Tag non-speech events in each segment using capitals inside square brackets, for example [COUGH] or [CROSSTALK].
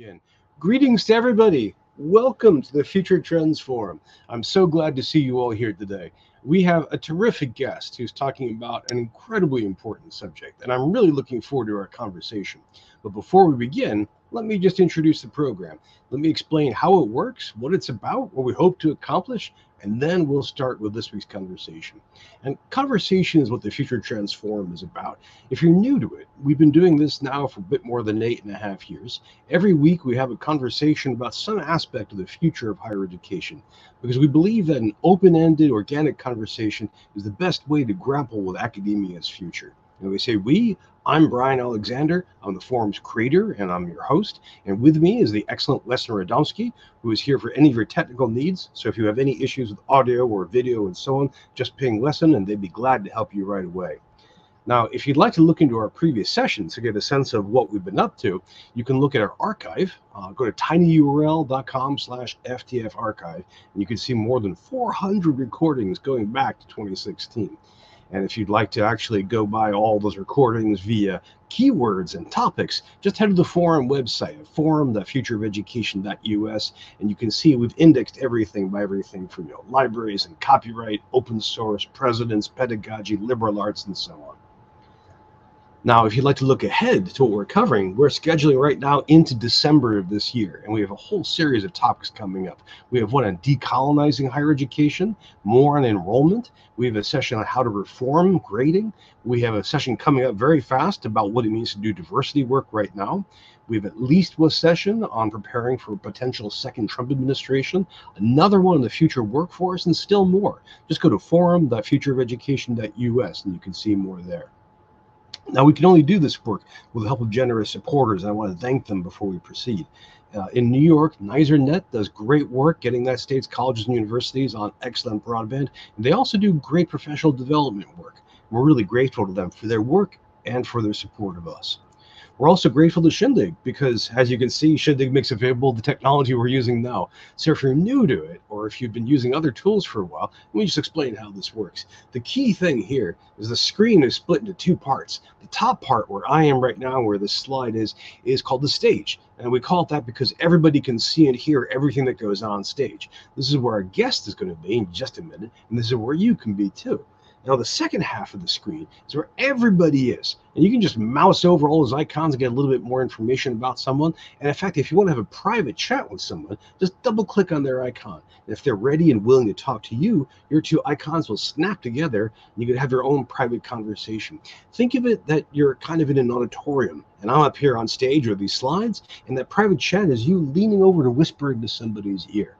begin. Greetings to everybody. Welcome to the Future Trends Forum. I'm so glad to see you all here today. We have a terrific guest who's talking about an incredibly important subject, and I'm really looking forward to our conversation. But before we begin, let me just introduce the program. Let me explain how it works, what it's about, what we hope to accomplish, and then we'll start with this week's conversation. And conversation is what the Future Trends Forum is about. If you're new to it, we've been doing this now for a bit more than eight and a half years. Every week, we have a conversation about some aspect of the future of higher education because we believe that an open ended, organic conversation is the best way to grapple with academia's future. And we say we, I'm Bryan Alexander. I'm the forum's creator and I'm your host. And with me is the excellent Leslie Radomski, who is here for any of your technical needs. So if you have any issues with audio or video and so on, just ping Leslie and they'd be glad to help you right away. Now, if you'd like to look into our previous sessions to get a sense of what we've been up to, you can look at our archive. Uh, go to tinyurl.com slash ftf archive, and you can see more than 400 recordings going back to 2016. And if you'd like to actually go by all those recordings via keywords and topics, just head to the forum website, forum.futureofeducation.us, and you can see we've indexed everything by everything from you know, libraries and copyright, open source, presidents, pedagogy, liberal arts, and so on. Now, if you'd like to look ahead to what we're covering, we're scheduling right now into December of this year, and we have a whole series of topics coming up. We have one on decolonizing higher education, more on enrollment. We have a session on how to reform grading. We have a session coming up very fast about what it means to do diversity work right now. We have at least one session on preparing for a potential second Trump administration, another one on the future workforce, and still more. Just go to forum.futureofeducation.us and you can see more there. Now, we can only do this work with the help of generous supporters, and I want to thank them before we proceed. Uh, in New York, NYSERNet does great work getting that state's colleges and universities on excellent broadband. And they also do great professional development work. We're really grateful to them for their work and for their support of us. We're also grateful to Shindig because, as you can see, Shindig makes available the technology we're using now. So if you're new to it, or if you've been using other tools for a while, let me just explain how this works. The key thing here is the screen is split into two parts. The top part, where I am right now, where this slide is, is called the stage. And we call it that because everybody can see and hear everything that goes on stage. This is where our guest is going to be in just a minute, and this is where you can be too. Now, the second half of the screen is where everybody is. And you can just mouse over all those icons and get a little bit more information about someone. And in fact, if you want to have a private chat with someone, just double click on their icon. And if they're ready and willing to talk to you, your two icons will snap together and you can have your own private conversation. Think of it that you're kind of in an auditorium and I'm up here on stage with these slides, and that private chat is you leaning over to whisper into somebody's ear.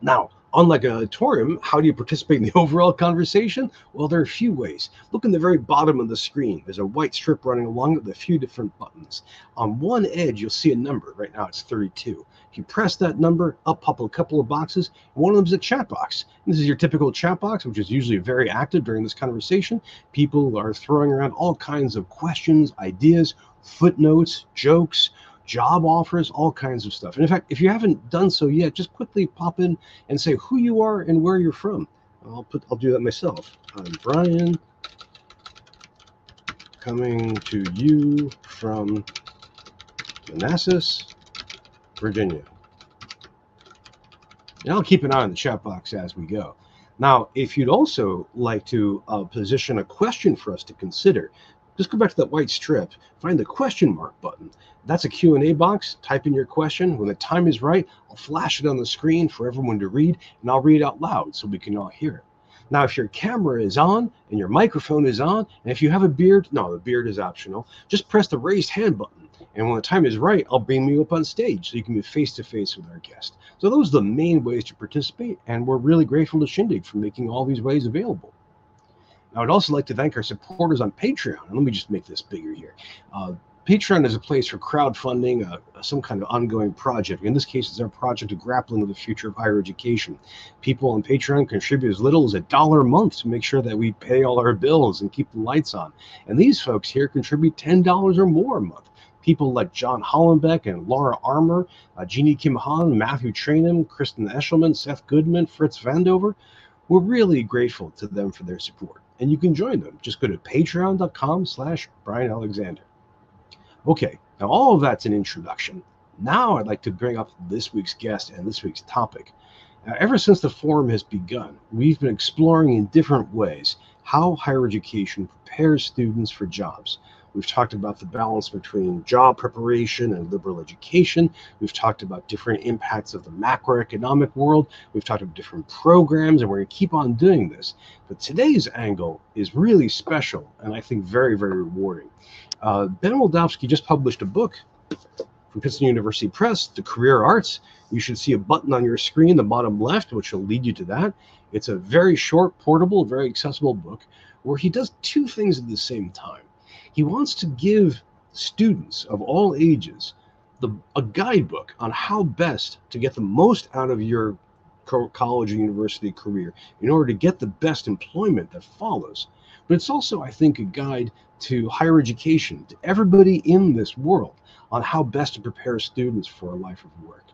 Now, Unlike a auditorium, how do you participate in the [LAUGHS] overall conversation? Well, there are a few ways. Look in the very bottom of the screen. There's a white strip running along with a few different buttons. On one edge, you'll see a number. Right now, it's 32. If you press that number, up pop a couple of boxes. One of them is a chat box. This is your typical chat box, which is usually very active during this conversation. People are throwing around all kinds of questions, ideas, footnotes, jokes, job offers, all kinds of stuff. And in fact, if you haven't done so yet, just quickly pop in and say who you are and where you're from. I'll put I'll do that myself. I'm Bryan coming to you from Manassas, Virginia. And I'll keep an eye on the chat box as we go. Now, if you'd also like to uh, position a question for us to consider, just go back to that white strip, find the question mark button. That's a Q&A box. Type in your question. When the time is right, I'll flash it on the screen for everyone to read, and I'll read it out loud so we can all hear it. Now, if your camera is on and your microphone is on, and if you have a beard, no, the beard is optional. Just press the raised hand button. And when the time is right, I'll bring you up on stage so you can be face to face with our guest. So those are the main ways to participate, and we're really grateful to Shindig for making all these ways available. I would also like to thank our supporters on Patreon. And let me just make this bigger here. Uh, Patreon is a place for crowdfunding uh, some kind of ongoing project. In this case, it's our project of grappling with the future of higher education. People on Patreon contribute as little as a dollar a month to make sure that we pay all our bills and keep the lights on. And these folks here contribute $10 or more a month. People like John Hollenbeck and Laura Armour, uh, Jeannie Kim Han, Matthew Trainham, Kristen Eshleman, Seth Goodman, Fritz Vandover. We're really grateful to them for their support and you can join them. Just go to patreon.com slash Bryan Alexander. Okay, now all of that's an introduction. Now I'd like to bring up this week's guest and this week's topic. Now, ever since the forum has begun, we've been exploring in different ways how higher education prepares students for jobs. We've talked about the balance between job preparation and liberal education. We've talked about different impacts of the macroeconomic world. We've talked about different programs, and we're going to keep on doing this. But today's angle is really special and I think very, very rewarding. Uh, ben Wildavsky just published a book from Princeton University Press, The Career Arts. You should see a button on your screen, the bottom left, which will lead you to that. It's a very short, portable, very accessible book where he does two things at the same time. He wants to give students of all ages the, a guidebook on how best to get the most out of your college or university career in order to get the best employment that follows. But it's also, I think, a guide to higher education, to everybody in this world on how best to prepare students for a life of work.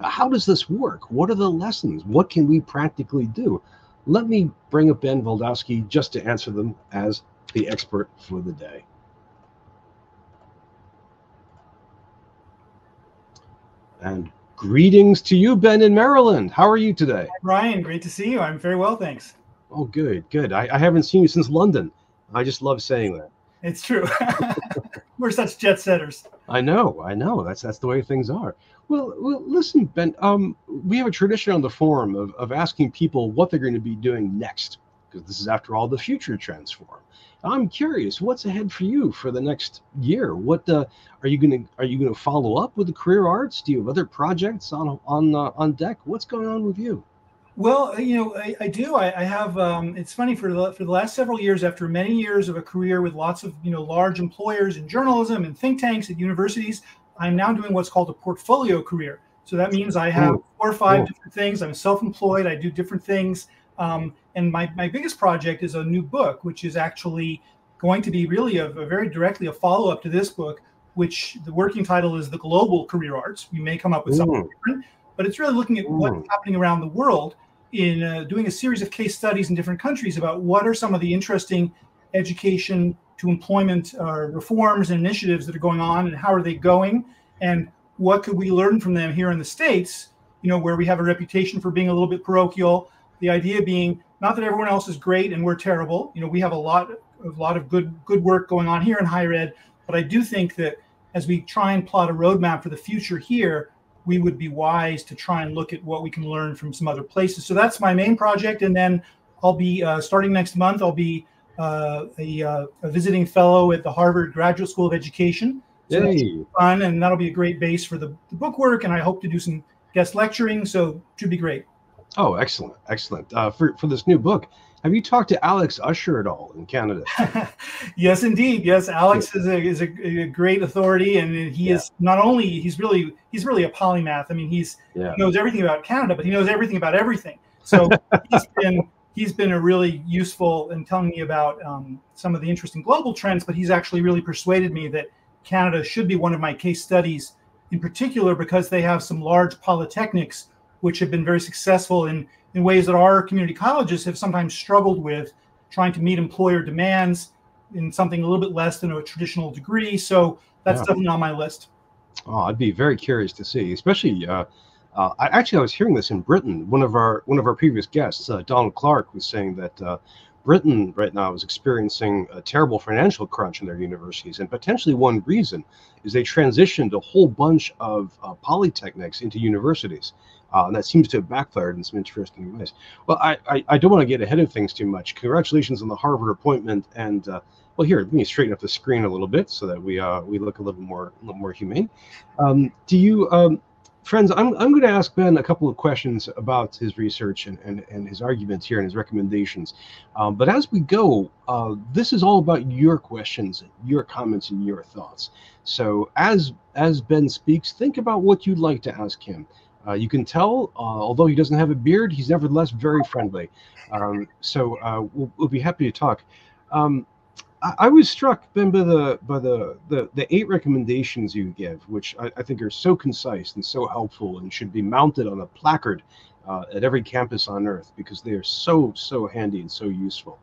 Now, how does this work? What are the lessons? What can we practically do? Let me bring up Ben Wildavsky just to answer them as the expert for the day. And greetings to you, Ben, in Maryland. How are you today? Bryan, great to see you. I'm very well, thanks. Oh, good, good. I, I haven't seen you since London. I just love saying that. It's true. [LAUGHS] We're such jet setters. I know, I know. That's that's the way things are. Well, well listen, Ben. Um, we have a tradition on the forum of, of asking people what they're going to be doing next, because this is, after all, the Future Trends Forum. I'm curious, what's ahead for you for the next year? What uh, are you going to are you going to follow up with the career arts? Do you have other projects on on uh, on deck? What's going on with you? Well, you know, I, I do. I, I have. Um, it's funny for the for the last several years, after many years of a career with lots of you know large employers in journalism and think tanks at universities, I'm now doing what's called a portfolio career. So that means I have four or five different things. I'm self-employed. I do different things. Um, and my, my biggest project is a new book, which is actually going to be really a, a very directly a follow up to this book, which the working title is The Global Career Arts. We may come up with Ooh. something different, but it's really looking at Ooh. what's happening around the world in uh, doing a series of case studies in different countries about what are some of the interesting education to employment uh, reforms and initiatives that are going on and how are they going and what could we learn from them here in the states you know where we have a reputation for being a little bit parochial the idea being not that everyone else is great and we're terrible. You know, we have a lot a lot of good good work going on here in higher ed, but I do think that as we try and plot a roadmap for the future here, we would be wise to try and look at what we can learn from some other places. So that's my main project, and then I'll be uh, starting next month. I'll be uh, a, uh, a, visiting fellow at the Harvard Graduate School of Education. So Yay. fun, and that'll be a great base for the, the book work. And I hope to do some guest lecturing, so it should be great. Oh, excellent, excellent. Uh, for for this new book, have you talked to Alex Usher at all in Canada? [LAUGHS] yes, indeed. Yes, Alex is a is a, a great authority, and he yeah. is not only he's really he's really a polymath. I mean, he's yeah. he knows everything about Canada, but he knows everything about everything. So [LAUGHS] he's been he's been a really useful in telling me about um, some of the interesting global trends. But he's actually really persuaded me that Canada should be one of my case studies, in particular because they have some large polytechnics which have been very successful in, in ways that our community colleges have sometimes struggled with, trying to meet employer demands in something a little bit less than a traditional degree. So that's yeah. definitely on my list. Oh, I'd be very curious to see, especially. Uh, uh, I actually I was hearing this in Britain. One of our one of our previous guests, uh, Donald Clark, was saying that uh, Britain right now is experiencing a terrible financial crunch in their universities, and potentially one reason is they transitioned a whole bunch of uh, polytechnics into universities. Uh, and that seems to have backfired in some interesting ways. Well, I, I, I, don't want to get ahead of things too much. Congratulations on the Harvard appointment. And uh, well, here, let me straighten up the screen a little bit so that we uh, we look a little more a little more humane. Um, do you, um, friends? I'm, I'm going to ask Ben a couple of questions about his research and, and, and his arguments here and his recommendations. Um, but as we go, uh, this is all about your questions, your comments, and your thoughts. So as as Ben speaks, think about what you'd like to ask him. Uh, you can tell, uh, although he doesn't have a beard, he's nevertheless very friendly. Um, so uh, we'll, we'll, be happy to talk. Um, I, I, was struck, Ben, by the by the, the, the eight recommendations you give, which I, I, think are so concise and so helpful, and should be mounted on a placard uh, at every campus on Earth because they are so so handy and so useful.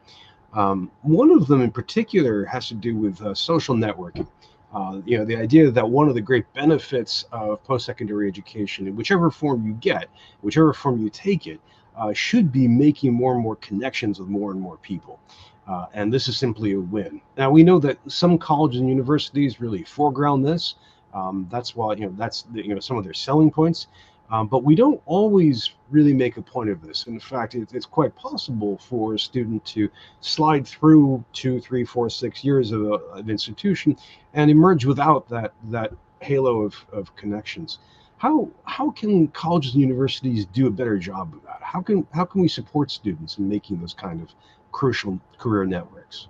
Um, one of them in particular has to do with uh, social networking. Uh, you know, the idea that one of the great benefits of post-secondary education, in whichever form you get, whichever form you take it, uh, should be making more and more connections with more and more people. Uh, and this is simply a win. Now we know that some colleges and universities really foreground this. Um, that's why you know that's you know some of their selling points. Um, but we don't always really make a point of this. In fact, it, it's quite possible for a student to slide through two, three, four, six years of, a, of institution and emerge without that that halo of, of connections. How how can colleges and universities do a better job of that? How can how can we support students in making those kind of crucial career networks?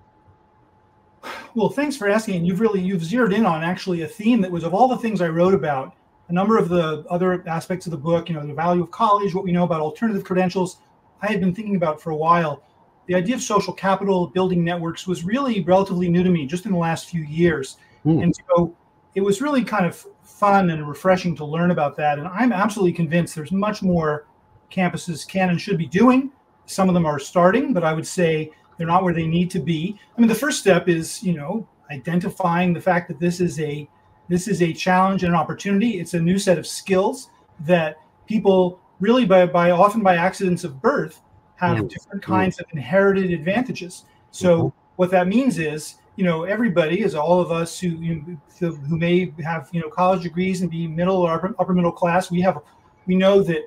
Well, thanks for asking. You've really you've zeroed in on actually a theme that was of all the things I wrote about a number of the other aspects of the book, you know, the value of college, what we know about alternative credentials, I had been thinking about for a while. The idea of social capital, building networks, was really relatively new to me just in the last few years. Mm. And so it was really kind of fun and refreshing to learn about that. And I'm absolutely convinced there's much more campuses can and should be doing. Some of them are starting, but I would say they're not where they need to be. I mean, the first step is, you know, identifying the fact that this is a this is a challenge and an opportunity. It's a new set of skills that people really by, by often by accidents of birth have mm. different kinds of inherited advantages. So mm-hmm. what that means is, you know, everybody is all of us who you know, who may have you know college degrees and be middle or upper, upper middle class. We have we know that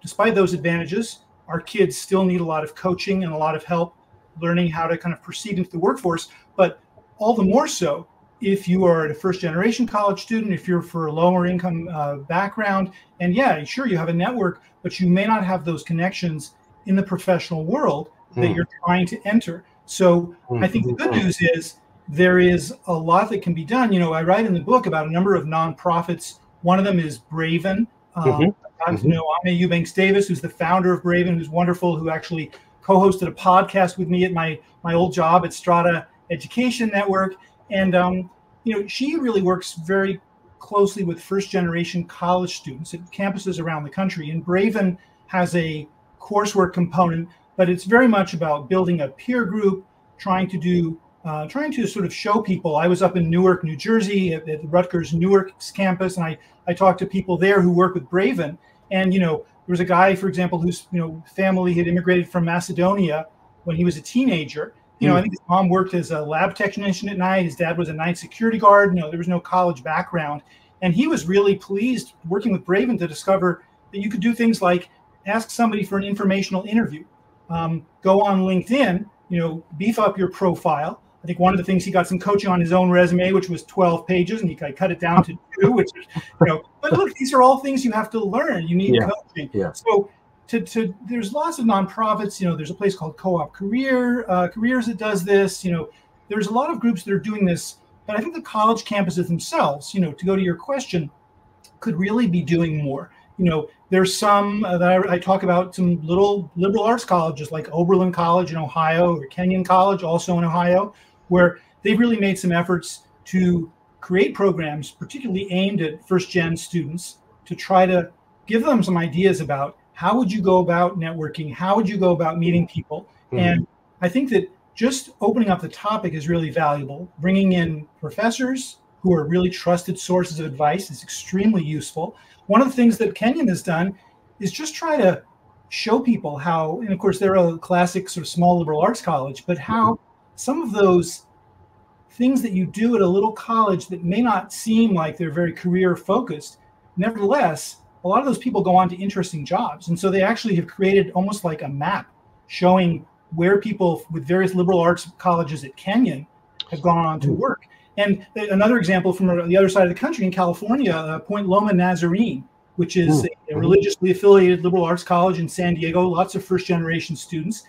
despite those advantages, our kids still need a lot of coaching and a lot of help learning how to kind of proceed into the workforce. But all the more so if you are a first generation college student, if you're for a lower income uh, background, and yeah, sure, you have a network, but you may not have those connections in the professional world that mm. you're trying to enter. So mm. I think the good news is there is a lot that can be done. You know, I write in the book about a number of nonprofits. One of them is Braven. Um, mm-hmm. I mm-hmm. know Aimée Eubanks Davis, who's the founder of Braven, who's wonderful, who actually co-hosted a podcast with me at my my old job at Strada Education Network and um, you know, she really works very closely with first generation college students at campuses around the country. And Braven has a coursework component, but it's very much about building a peer group, trying to do uh, trying to sort of show people. I was up in Newark, New Jersey, at, at Rutgers Newark campus, and I I talked to people there who work with Braven. And you know, there was a guy, for example, whose you know family had immigrated from Macedonia when he was a teenager, you know, I hmm. think his mom worked as a lab technician at night. His dad was a night security guard. You know, there was no college background. And he was really pleased working with Braven to discover that you could do things like ask somebody for an informational interview, um, go on LinkedIn, you know, beef up your profile. I think one of the things he got some coaching on his own resume, which was 12 pages, and he cut it down to two, which, you know, but look, these are all things you have to learn. You need yeah. coaching. Yeah. So to, to there's lots of nonprofits. You know, there's a place called Co-op Career uh, Careers that does this. You know, there's a lot of groups that are doing this. But I think the college campuses themselves, you know, to go to your question, could really be doing more. You know, there's some uh, that I, I, talk about some little liberal arts colleges like Oberlin College in Ohio or Kenyon College, also in Ohio, where they've really made some efforts to create programs, particularly aimed at first gen students, to try to give them some ideas about how would you go about networking? How would you go about meeting people? Mm-hmm. And I think that just opening up the topic is really valuable. Bringing in professors who are really trusted sources of advice is extremely useful. One of the things that Kenyon has done is just try to show people how, and of course, they're a classic sort of small liberal arts college, but how mm-hmm. some of those things that you do at a little college that may not seem like they're very career focused, nevertheless, a lot of those people go on to interesting jobs. And so they actually have created almost like a map showing where people with various liberal arts colleges at Kenyon have gone on to hmm. work. And another example from the other side of the country in California, uh, Point Loma Nazarene, which is hmm. a, a religiously affiliated liberal arts college in San Diego, lots of first generation students.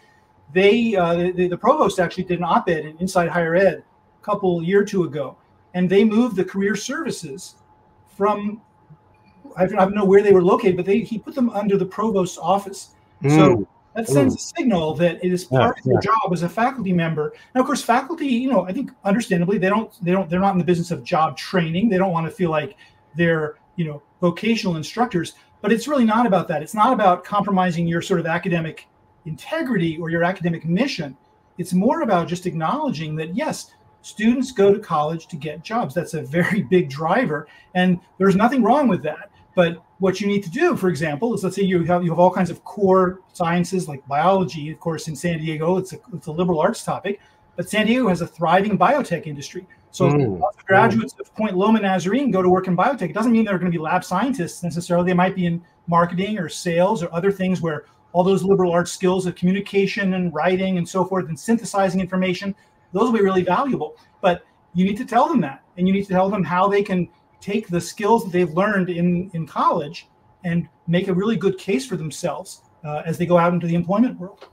They, uh, the, the provost actually did an op ed in Inside Higher Ed a couple year or two ago, and they moved the career services from I don't know where they were located, but they, he put them under the provost's office. Mm. So that sends mm. a signal that it is part yeah, of your yeah. job as a faculty member. Now, of course, faculty, you know, I think understandably they don't they don't they're not in the business of job training. They don't want to feel like they're you know vocational instructors. But it's really not about that. It's not about compromising your sort of academic integrity or your academic mission. It's more about just acknowledging that yes, students go to college to get jobs. That's a very [LAUGHS] big driver, and there's nothing wrong with that. But what you need to do, for example, is let's say you have you have all kinds of core sciences like biology. Of course, in San Diego, it's a it's a liberal arts topic, but San Diego has a thriving biotech industry. So mm. lots of graduates mm. of Point Loma Nazarene go to work in biotech. It doesn't mean they're going to be lab scientists necessarily. They might be in marketing or sales or other things where all those liberal arts skills of communication and writing and so forth and synthesizing information, those will be really valuable. But you need to tell them that, and you need to tell them how they can take the skills that they've learned in in college and make a really good case for themselves uh, as they go out into the employment world.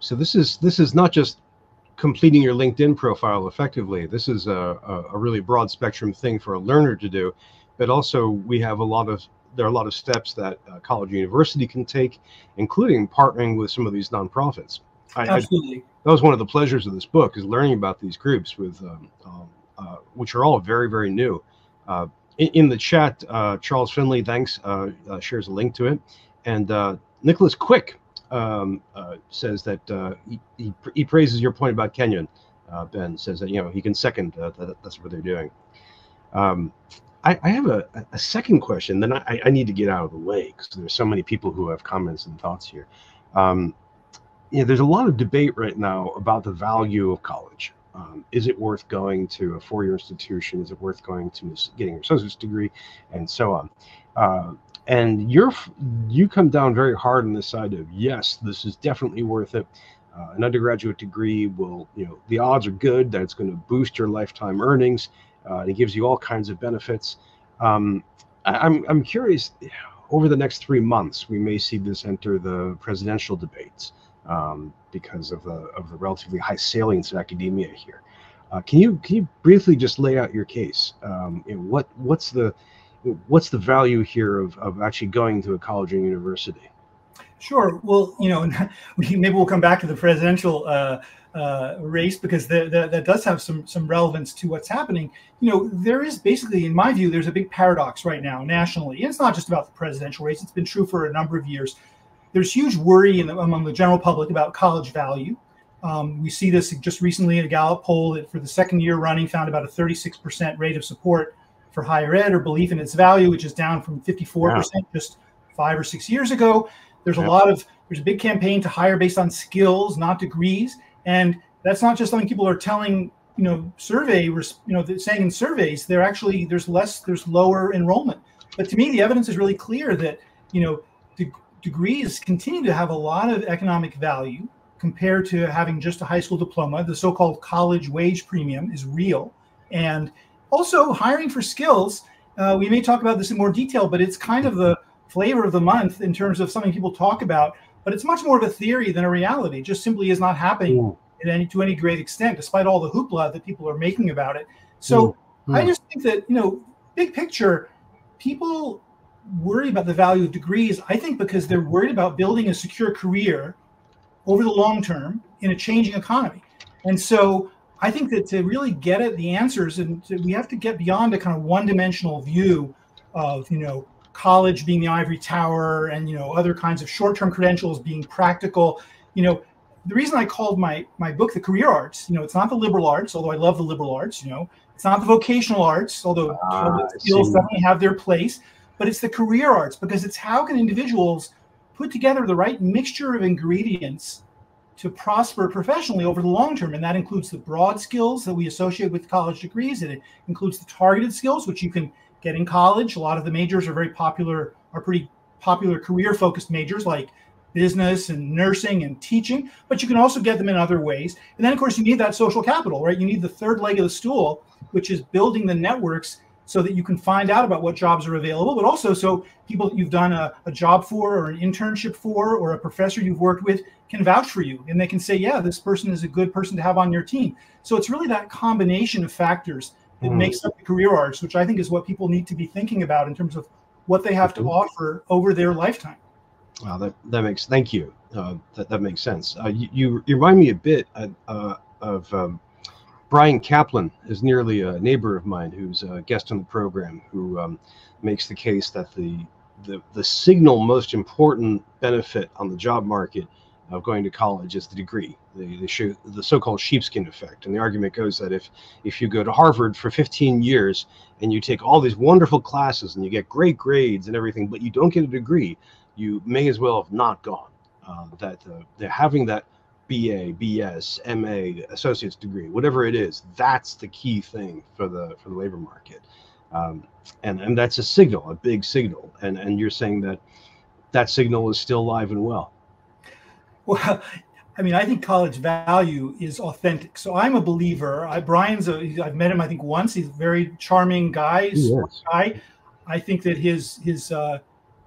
So this is this is not just completing your LinkedIn profile effectively. This is a, a, really broad spectrum thing for a learner to do, but also we have a lot of there are a lot of steps that uh, college university can take, including partnering with some of these nonprofits. I, Absolutely. I, that was one of the pleasures of this book is learning about these groups with, um, um, uh, which are all very, very new. Uh, in, in, the chat, uh, Charles Finley, thanks, uh, uh, shares a link to it. And Nicholas Quick um, says that he, he, he, praises your point about Kenyon. ben says that, you know, he can second that that's what they're doing. Um, I, I have a, a, second question. Then I, I, need to get out of the way because there's so many people who have comments and thoughts here. Um, you know, there's a lot of debate right now about the value of college. Um, is it worth going to a four-year institution? Is it worth going to getting your associate's degree, and so on? Uh, and you're you come down very hard on the side of yes, this is definitely worth it. Uh, an undergraduate degree will, you know, the odds are good that it's going to boost your lifetime earnings. Uh, it gives you all kinds of benefits. Um, I, I'm I'm curious. Over the next three months, we may see this enter the presidential debates um, because of the of the relatively high salience of academia here. Uh, can you can you briefly just lay out your case? Um, you know, what what's the what's the value here of, of actually going to a college or university? Sure. Well, you know, [LAUGHS] maybe we'll come back to the presidential uh, uh, race because the, the, that does have some some relevance to what's happening. You know, there is basically, in my view, there's a big paradox right now nationally. And it's not just about the presidential race; it's been true for a number of years there's huge worry the, among the general public about college value. Um, we see this just recently in a Gallup poll that for the second year running found about a 36% rate of support for higher ed or belief in its value, which is down from 54% yeah. just five or six years ago. There's yeah. a lot of there's a big campaign to hire based on skills, not degrees, and that's not just something people are telling you know survey you know saying in surveys. They're actually there's less there's lower enrollment. But to me, the evidence is really clear that you know degrees continue to have a lot of economic value compared to having just a high school diploma. The so called college wage premium is real. And also, hiring for skills, uh, we may talk about this in more detail, but it's kind of the flavor of the month in terms of something people talk about. But it's much more of a theory than a reality. It just simply is not happening any, to any great extent, despite all the hoopla that people are making about it. So. I just think that, you know, big picture, people worry about the value of degrees, I think because they're worried about building a secure career over the long term in a changing economy. And so I think that to really get at the answers, and to, we have to get beyond a kind of one-dimensional view of, you know, college being the ivory tower and you know other kinds of short-term credentials being practical. You know, the reason I called my my book the career arts, you know, it's not the liberal arts, although I love the liberal arts. You know, it's not the vocational arts, although uh, skills definitely have their place but it's the career arts because it's how can individuals put together the right mixture of ingredients to prosper professionally over the long term. And that includes the broad skills that we associate with college degrees. And it includes the targeted skills, which you can get in college. A lot of the majors are very popular, are pretty popular career focused majors like business and nursing and teaching, but you can also get them in other ways. And then, of course, you need that social capital, right? You need the third leg of the stool, which is building the networks so that you can find out about what jobs are available, but also so people that you've done a, a, job for or an internship for or a professor you've worked with can vouch for you and they can say, yeah, this person is a good person to have on your team. So it's really that combination of factors that mm. makes up the career arts, which I think is what people need to be thinking about in terms of what they have to mm-hmm. offer over their lifetime. Wow, that, that makes, thank you. Uh, that, that makes sense. Uh, you, you, you, remind me a bit uh, uh of um, Bryan Caplan is nearly a neighbor of mine who's a guest on the program who um, makes the case that the, the, the signal most important benefit on the job market of going to college is the degree, the the, the so-called sheepskin effect. And the argument goes that if if you go to Harvard for 15 years and you take all these wonderful classes and you get great grades and everything, but you don't get a degree, you may as well have not gone. Uh, that uh, having that BA, BS, MA, associate's degree, whatever it is, that's the key thing for the for the labor market, um, and and that's a signal, a big signal. And and you're saying that that signal is still alive and well. Well, [LAUGHS] I mean, I think college value is authentic. So I'm a believer. I, Bryan's, a, I've met him, I think once. He's a very charming guy. Guy. I think that his his uh,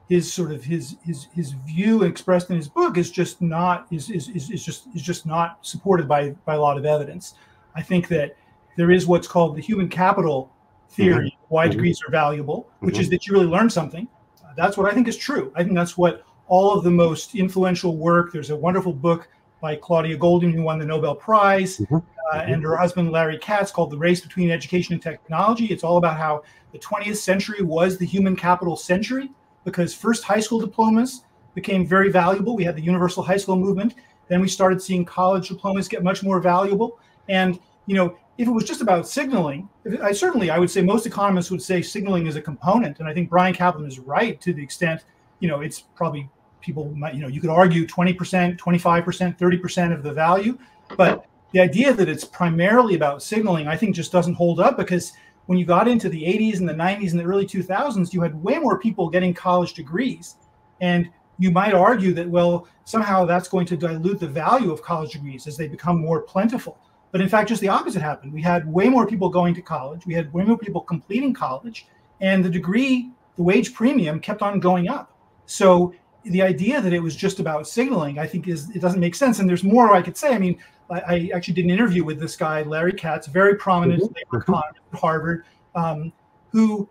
his sort of his his his view expressed in his book is just not is is, is, is just is just not supported by by a lot of evidence. I think that there is what's called the human capital theory, mm-hmm. why mm-hmm. degrees are valuable, which mm-hmm. is that you really learn something. Uh, that's what I think is true. I think that's what all of the most influential work. There's a wonderful book by Claudia Goldin, who won the Nobel Prize, mm-hmm. uh, and her husband Larry Katz, called "The Race Between Education and Technology." It's all about how the 20th century was the human capital century because first high school diplomas became very valuable. We had the universal high school movement. Then we started seeing college diplomas get much more valuable. And you know, if it was just about signaling, I certainly I would say most economists would say signaling is a component. And I think Bryan Caplan is right to the extent, you know, it's probably people might, you know, you could argue 20%, 25%, 30% of the value. But the idea that it's primarily about signaling, I think just doesn't hold up because when you got into the 80s and the 90s and the early 2000s, you had way more people getting college degrees. And you might argue that, well, somehow that's going to dilute the value of college degrees as they become more plentiful. But in fact, just the opposite happened. We had way more people going to college, we had way more people completing college, and the degree, the wage premium kept on going up. So the idea that it was just about signaling, I think, is it doesn't make sense. And there's more I could say. I mean, I, I actually did an interview with this guy, Larry Katz, very prominent labor mm-hmm. economist at Harvard, um, who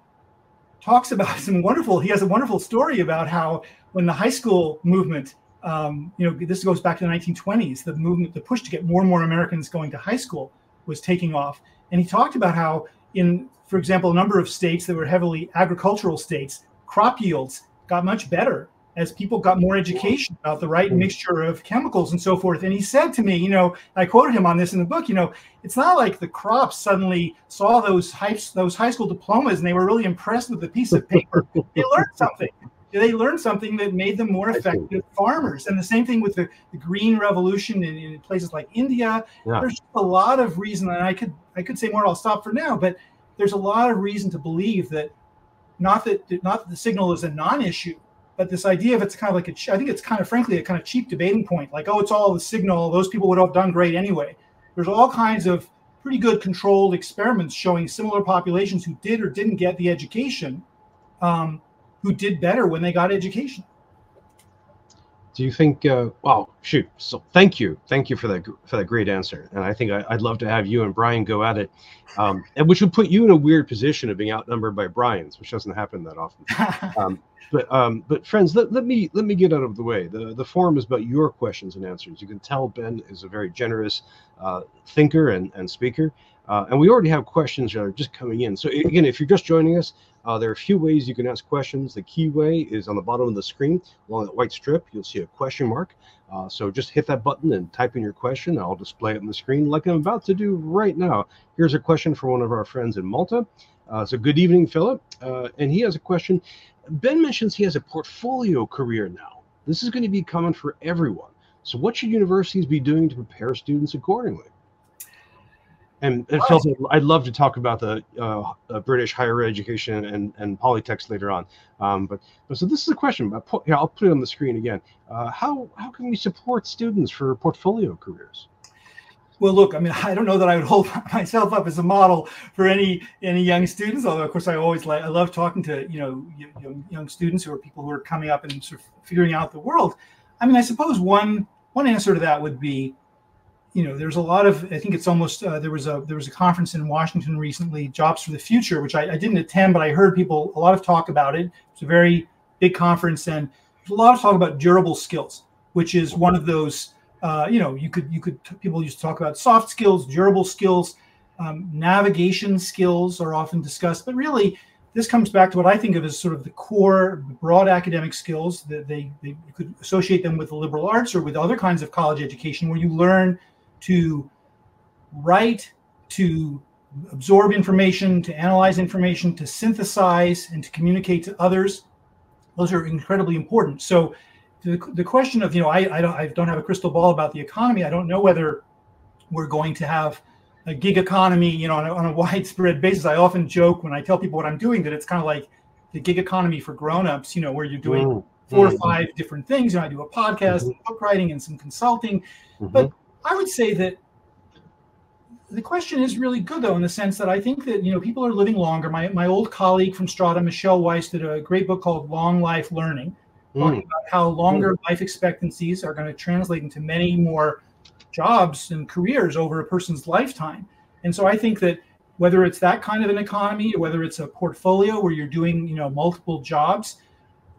talks about [LAUGHS] some wonderful. He has a wonderful story about how when the high school movement, um, you know, this goes back to the 1920s, the movement, the push to get more and more Americans going to high school was taking off, and he talked about how in, for example, a number of states that were heavily agricultural states, crop yields got much better as people got more education about the right mixture of chemicals and so forth. And he said to me, you know, I quoted him on this in the book, you know, it's not like the crops suddenly saw those high, those high school diplomas and they were really impressed with the piece of paper. [LAUGHS] they learned something. They learned something that made them more effective farmers. And the same thing with the, the green revolution in, in places like India. Yeah. There's a lot of reason, and I could I could say more. I'll stop for now, but there's a lot of reason to believe that not that not that the signal is a non-issue, but this idea of it's kind of like a, I think it's kind of frankly a kind of cheap debating point. Like, oh, it's all the signal. Those people would have done great anyway. There's all kinds of pretty good controlled experiments showing similar populations who did or didn't get the education, um, who did better when they got education. Do you think? Uh, well, shoot. So thank you, thank you for that for that great answer. And I think I, would love to have you and Bryan go at it, um, and which would put you in a weird position of being outnumbered by Bryan's, which doesn't happen that often. [LAUGHS] Um, but um, but friends, let, let me let me get out of the way. The the forum is about your questions and answers. You can tell Ben is a very generous uh, thinker and, and speaker. Uh, and we already have questions that are just coming in. So again, if you're just joining us, uh, there are a few ways you can ask questions. The key way is on the bottom of the screen along that white strip. You'll see a question mark. Uh, so just hit that button and type in your question. I'll display it on the screen like I'm about to do right now. Here's a question from one of our friends in Malta. Uh, so good evening, Philip. Uh, and he has a question. Ben mentions he has a portfolio career now. This is going to be common for everyone. So, what should universities be doing to prepare students accordingly? And, I'd love to talk about the uh, uh, British higher education and, and polytechs later on. Um, but, but so this is a question. But yeah, I'll put it on the screen again. Uh, how how can we support students for portfolio careers? Well, look, I mean, I don't know that I would [LAUGHS] hold myself up as a model for any any young students. Although, of course, I always like I love talking to you know young, young students who are people who are coming up and sort of figuring out the world. I mean, I suppose one one answer to that would be, you know, there's a lot of I think it's almost uh, there was a there was a conference in Washington recently, Jobs for the Future, which I, I didn't attend, but I heard people a lot of talk about it. It's a very big conference, and there's a lot of talk about durable skills, which is one of those uh, you know, you could you could people used to talk about soft skills, durable skills, um, navigation skills are often discussed, but really this comes back to what I think of as sort of the core broad academic skills that they, they could associate them with the liberal arts or with other kinds of college education where you learn to write, to absorb information, to analyze information, to synthesize, and to communicate to others. Those are incredibly important. So the, the question of, you know, I, I, don't, I don't have a crystal ball about the economy. I don't know whether we're going to have a gig economy, you know, on a, on a, [LAUGHS] widespread basis. I often joke when I tell people what I'm doing that it's kind of like the gig economy for grown-ups, you know, where you're doing mm-hmm. 4 or mm-hmm. five different things. You know, I do a podcast, mm-hmm. book writing, and some consulting. Mm-hmm. But I would say that the question is really good though, in the sense that I think that you know people are living longer. My my old colleague from Strada, Michelle Weise, did a great book called Long Life Learning, talking mm. about how longer mm. life expectancies are going to translate into many more jobs and careers over a person's lifetime. And so I think that whether it's that kind of an economy or whether it's a portfolio where you're doing, you know, multiple jobs,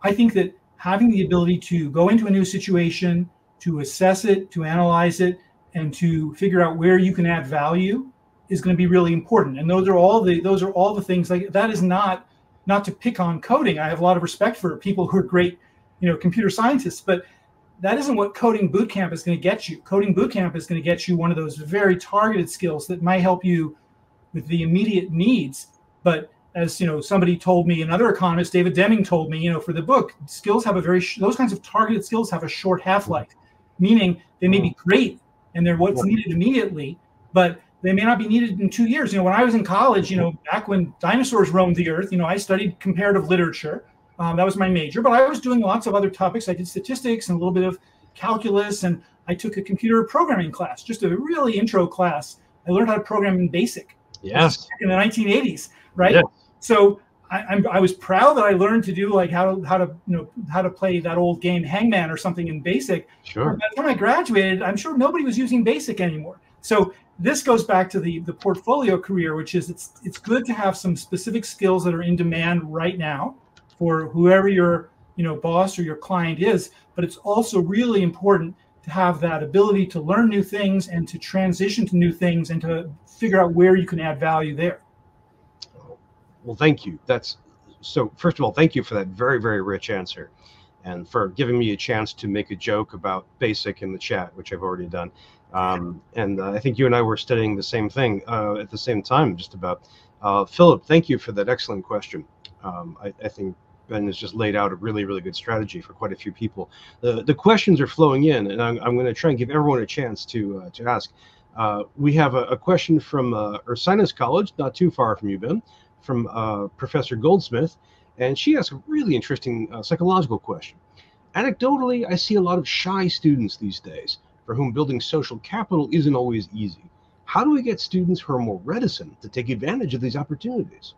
I think that having the ability to go into a new situation, to assess it, to analyze it, and to figure out where you can add value is going to be really important. And those are all the those are all the things like that is not not to pick on coding. I have a lot of respect for people who are great, you know, computer scientists, but that isn't what coding bootcamp is going to get you. Coding bootcamp is going to get you one of those very targeted skills that might help you with the immediate needs. But as you know, somebody told me, another economist, David Deming, told me, you know, for the book, skills have a very sh- those kinds of targeted skills have a short half life, meaning they may be mm. great and they're what's needed immediately, but they may not be needed in two years. You know, when I was in college, you know, back when dinosaurs roamed the earth, you know, I studied comparative literature um, that was my major, but I was doing lots of other topics. I did statistics and a little bit of calculus, and I took a computer programming class, just a really intro class. I learned how to program in BASIC. Yes. In the 1980s, right? Yes. So I, I, was proud that I learned to do like how to how to you know how to play that old game Hangman or something in BASIC. Sure. By the time I graduated, I'm sure nobody was using BASIC anymore. So this goes back to the the portfolio career, which is it's it's good to have some specific skills that are in demand right now for whoever your you know boss or your client is but it's also really important to have that ability to learn new things and to transition to new things and to figure out where you can add value there well thank you that's so first of all thank you for that very very rich answer and for giving me a chance to make a joke about basic in the chat which i've already done um, and uh, i think you and i were studying the same thing uh, at the same time just about uh, philip thank you for that excellent question um, I, I, think Ben has just laid out a really, really good strategy for quite a few people. The, the questions are flowing in, and I'm, I'm going to try and give everyone a chance to uh, to ask. Uh, we have a, a question from uh, Ursinus College, not too far from you, Ben, from uh, Professor Goldsmith, and she asks a really interesting uh, psychological question. Anecdotally, I see a lot of shy students these days for whom building social capital isn't always easy. How do we get students who are more reticent to take advantage of these opportunities?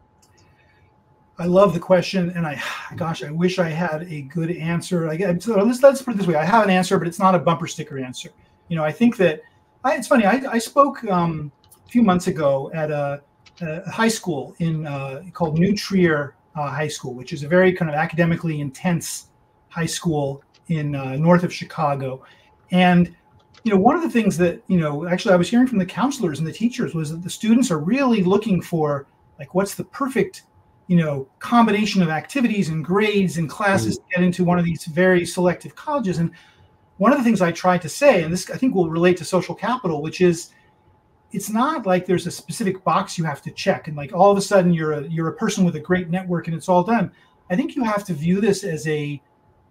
I love the question, and I, gosh, I wish I had a good answer. I so let's let's put it this way: I have an answer, but it's not a bumper sticker answer. You know, I think that I, it's funny. I, I spoke um, a few months ago at a, a high school in uh, called New Trier uh, High School, which is a very kind of academically intense high school in uh, north of Chicago, and you know, one of the things that you know, actually, I was hearing from the counselors and the teachers was that the students are really looking for like what's the perfect you know combination of activities and grades and classes mm. to get into one of these very selective colleges and one of the things i try to say and this i think will relate to social capital which is it's not like there's a specific box you have to check and like all of a sudden you're a you're a person with a great network and it's all done i think you have to view this as a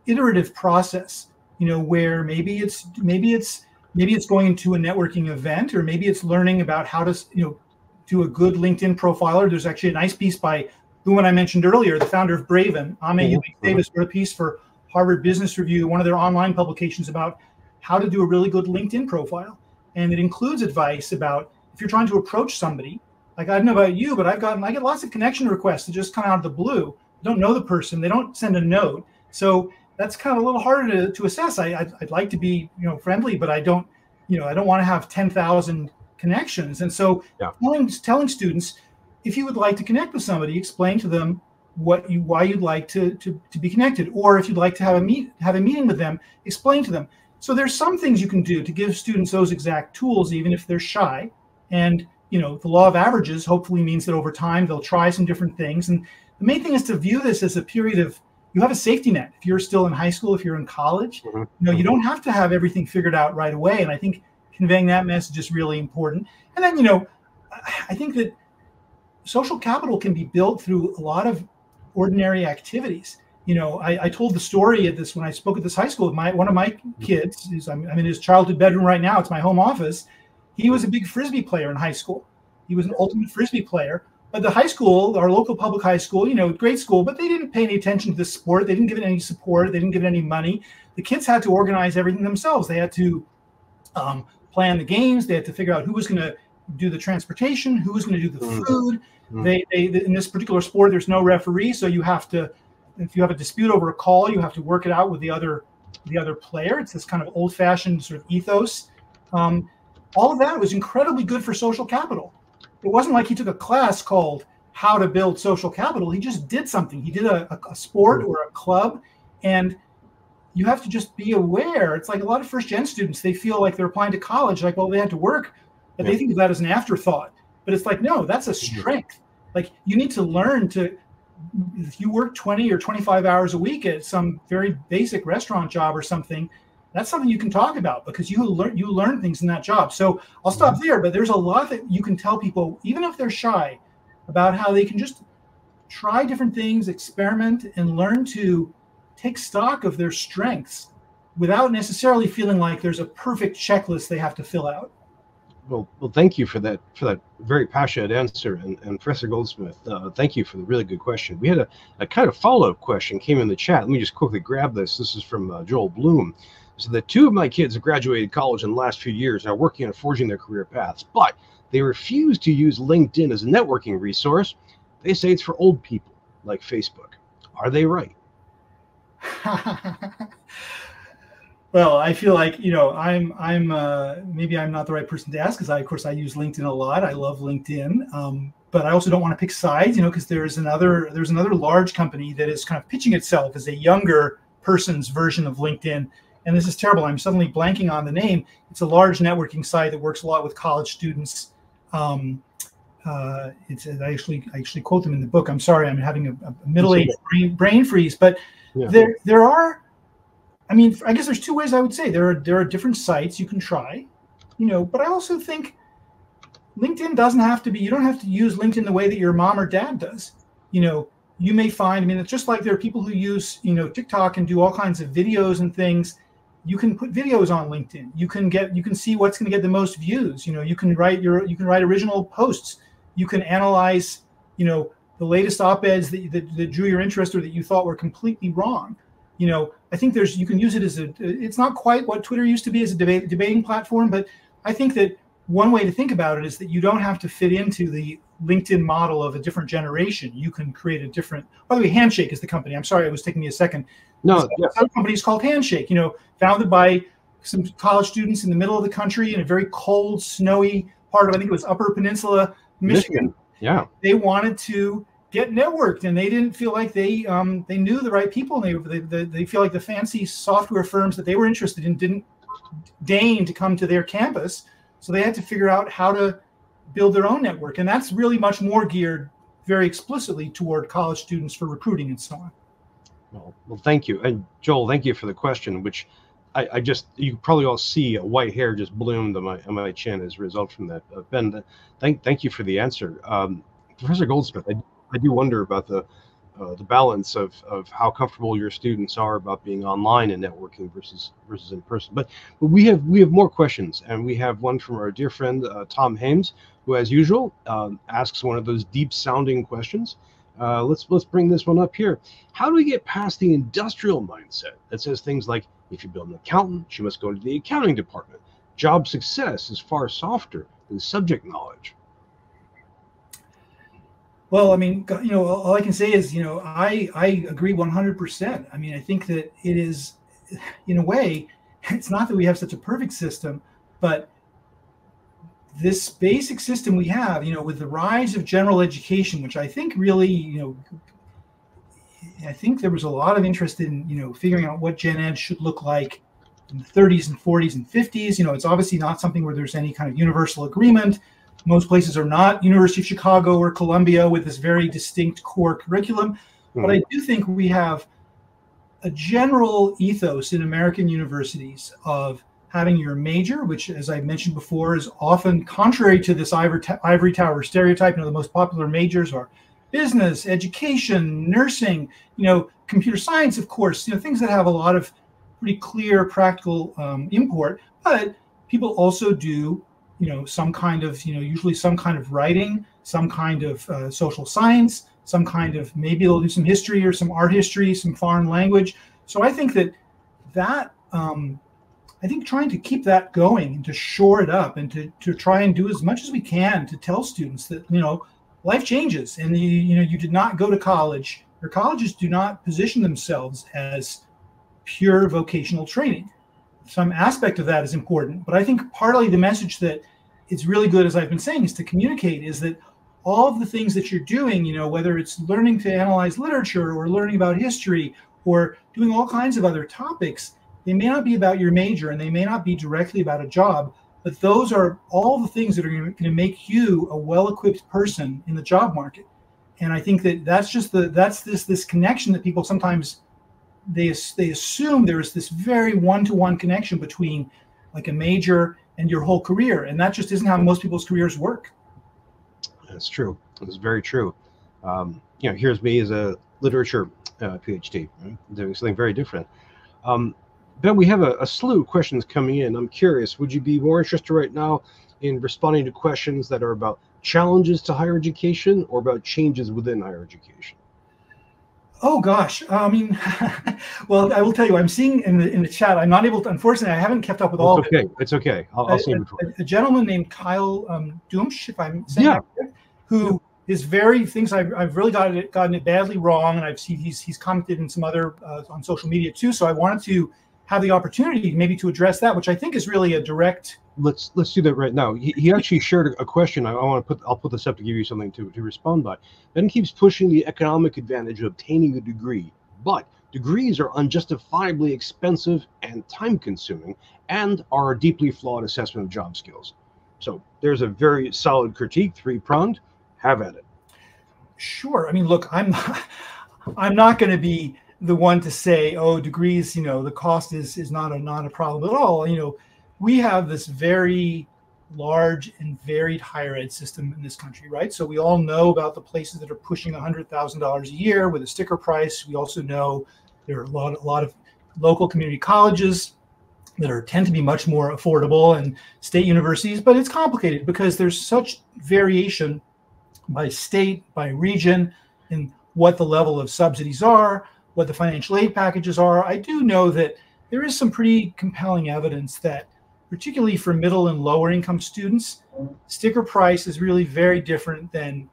iterative process you know where maybe it's maybe it's maybe it's going to a networking event or maybe it's learning about how to you know do a good linkedin profiler there's actually a nice piece by the one I mentioned earlier, the founder of Braven, Aimée mm-hmm. Davis, wrote a piece for Harvard Business Review, one of their online publications about how to do a really good LinkedIn profile. And it includes advice about if you're trying to approach somebody, like I don't know about you, but I've gotten I get lots of connection requests that just come out of the blue. don't know the person, they don't send a note. So that's kind of a little harder to, to assess. I I'd, I'd like to be you know friendly, but I don't you know I don't want to have ten thousand connections. And so yeah. telling telling students if you would like to connect with somebody, explain to them what you why you'd like to, to, to be connected. Or if you'd like to have a meet have a meeting with them, explain to them. So there's some things you can do to give students those exact tools, even if they're shy. And you know, the law of averages hopefully means that over time they'll try some different things. And the main thing is to view this as a period of you have a safety net. If you're still in high school, if you're in college, mm-hmm. you know, you don't have to have everything figured out right away. And I think conveying that message is really important. And then, you know, I think that social capital can be built through a lot of ordinary activities. You know, I, I told the story at this when I spoke at this high school. My one of my kids, is I'm, I'm in his childhood bedroom right now. It's my home office. He was a big frisbee player in high school. He was an ultimate frisbee player. But the high school, our local public high school, you know, great school, but they didn't pay any attention to the sport. They didn't give it any support. They didn't give it any money. The kids had to organize everything themselves. They had to um, plan the games. They had to figure out who was going to do the transportation, who was going to do the mm. food. Mm. They, they, in this particular sport, there's no referee, so you have to, if you have a dispute over a call, you have to work it out with the other, the other player. It's this kind of old-fashioned sort of ethos. Um, all of that was incredibly good for social capital. It wasn't like he took a class called How to Build Social Capital. He just did something. He did a, a, a sport or a club, and you have to just be aware. It's like a lot of first gen students, they feel like they're applying to college, like, well, they had to work, but yeah. they think of that as an afterthought. But it's like, no, that's a strength. Like you need to learn to if you work 20 or 25 hours a week at some very basic restaurant job or something, that's something you can talk about because you learn you learn things in that job. So I'll stop mm-hmm. there, but there's a lot that you can tell people, even if they're shy, about how they can just try different things, experiment, and learn to take stock of their strengths without necessarily feeling like there's a perfect checklist they have to fill out. Well, well, thank you for that for that very passionate answer, and, and Professor Goldsmith, uh, thank you for the really good question. We had a, a kind of follow up question came in the chat. Let me just quickly grab this. This is from uh, Joel Bloom. So the two of my kids have graduated college in the last few years and are working on forging their career paths, but they refuse to use LinkedIn as a networking resource. They say it's for old people like Facebook. Are they right? [LAUGHS] well, I feel like you know I'm I'm uh, maybe I'm not the right person to ask because I of course I use LinkedIn a lot. I love LinkedIn, um, but I also don't want to pick sides, you know, because there's another there's another large company that is kind of pitching itself as a younger person's version of LinkedIn. And this is terrible. I'm suddenly blanking on the name. It's a large networking site that works a lot with college students. Um, uh, it's I actually I actually quote them in the book. I'm sorry, I'm having a, a middle-aged brain, brain freeze, but yeah. there there are i mean i guess there's two ways i would say. There are there are different sites you can try you know but i also think linkedin doesn't have to be you don't have to use linkedin the way that your mom or dad does. You know you may find i mean it's just like there are people who use you know tiktok and do all kinds of videos and things. You can put videos on linkedin. You can get you can see what's going to get the most views. You know you can write your you can write original posts. You can analyze you know the latest op-eds that, that, that drew your interest or that you thought were completely wrong you know i think there's you can use it as a it's not quite what twitter used to be as a debate, debating platform but i think that one way to think about it is that you don't have to fit into the linkedin model of a different generation you can create a different by the way handshake is the company i'm sorry it was taking me a second no yeah. some companies called handshake you know founded by some college students in the middle of the country in a very cold snowy part of i think it was upper peninsula michigan. michigan yeah. They wanted to get networked and they didn't feel like they um, they knew the right people and they, they, they feel like the fancy software firms that they were interested in didn't deign to come to their campus so they had to figure out how to build their own network and that's really much more geared very explicitly toward college students for recruiting and so on well, well thank you and joel thank you for the question which I, I, just you probably all see a white hair just bloomed on my on my chin as a result from that. Uh, ben, thank thank you for the answer, um, Professor Goldsmith. I, I do wonder about the uh, the balance of, of how comfortable your students are about being online and networking versus versus in person. But, but we have we have more questions, and we have one from our dear friend uh, Tom Haymes, who, as usual, um, asks one of those deep sounding questions. Uh, let's let's bring this one up here. How do we get past the industrial mindset that says things like if you build an accountant, she must go to the accounting department. Job success is far softer than subject knowledge. Well, I mean, you know, all I can say is, you know, I I agree 100%. I mean, I think that it is, in a way, [LAUGHS] it's not that we have such a perfect system, but this basic system we have, you know, with the rise of general education, which I think really, you know, I think there was a lot of interest in you know figuring out what gen ed should look like in the 30s and 40s and 50s. You know, it's obviously not something where there's any kind of universal agreement. Most places are not University of Chicago or Columbia with this very distinct core curriculum. Mm-hmm. But I do think we have a general ethos in American universities of having your major, which, as I mentioned before, is often contrary to this ivory, tower stereotype. You know, the most popular majors are business, education, nursing, you know, computer science, of course, you know, things that have a lot of pretty clear practical um, import. But people also do, you know, some kind of, you know, usually some kind of writing, some kind of uh, social science, some kind of maybe they'll do some history or some art history, some foreign language. So I think that that um, I think trying to keep that going and to shore it up and to, to try and do as much as we can to tell students that you know life changes and you, you know you did not go to college your colleges do not position themselves as pure vocational training some aspect of that is important but i think partly the message that it's really good as i've been saying is to communicate is that all of the things that you're doing, you know, whether it's learning to analyze literature or learning about history or doing all kinds of other topics, they may not be about your major and they may not be directly about a job, but those are all the things that are going to make you a well-equipped person in the job market. And I think that that's just the that's this this connection that people sometimes they they assume there is this very one-to-one connection between like a major and your whole career, and that just isn't how most people's careers work. That's true. It's very true. Um, you know, here's me as a literature uh, PhD right? doing something very different. Um, ben, we have a, a, slew of questions coming in. I'm curious, would you be more interested right now in responding to questions that are about challenges to higher education or about changes within higher education? Oh gosh, I mean, [LAUGHS] well, I will tell you, I'm seeing in the in the chat. I'm not able to. Unfortunately, I haven't kept up with it's all. Okay, it. it's okay. I'll, I'll a, see you before. A, a, gentleman named Kyle um, Doomsch, if I'm saying yeah. That, who is very things I've, I've really gotten it gotten it badly wrong, and I've seen he's he's commented in some other uh, on social media too. So I wanted to have the opportunity maybe to address that, which I think is really a direct. Let's let's do that right now. He, he actually shared a question. I, I want to put I'll put this up to give you something to, to respond by. Ben keeps pushing the economic advantage of obtaining a degree, but degrees are unjustifiably expensive and time consuming and are a deeply flawed assessment of job skills. So there's a very solid critique, three pronged. Have at it. Sure. I mean, look, I'm [LAUGHS] I'm not going to be the one to say, oh, degrees, you know, the cost is is not a not a problem at all. You know, we have this very large and varied higher ed system in this country, right? So we all know about the places that are pushing $100,000 a year with a sticker price. We also know there are a lot, a lot of local community colleges that are tend to be much more affordable and state universities, but it's complicated because there's such variation by state, by region, in what the level of subsidies are, what the financial aid packages are. I do know that there is some pretty compelling evidence that, particularly for middle and lower income students, sticker price is really very different than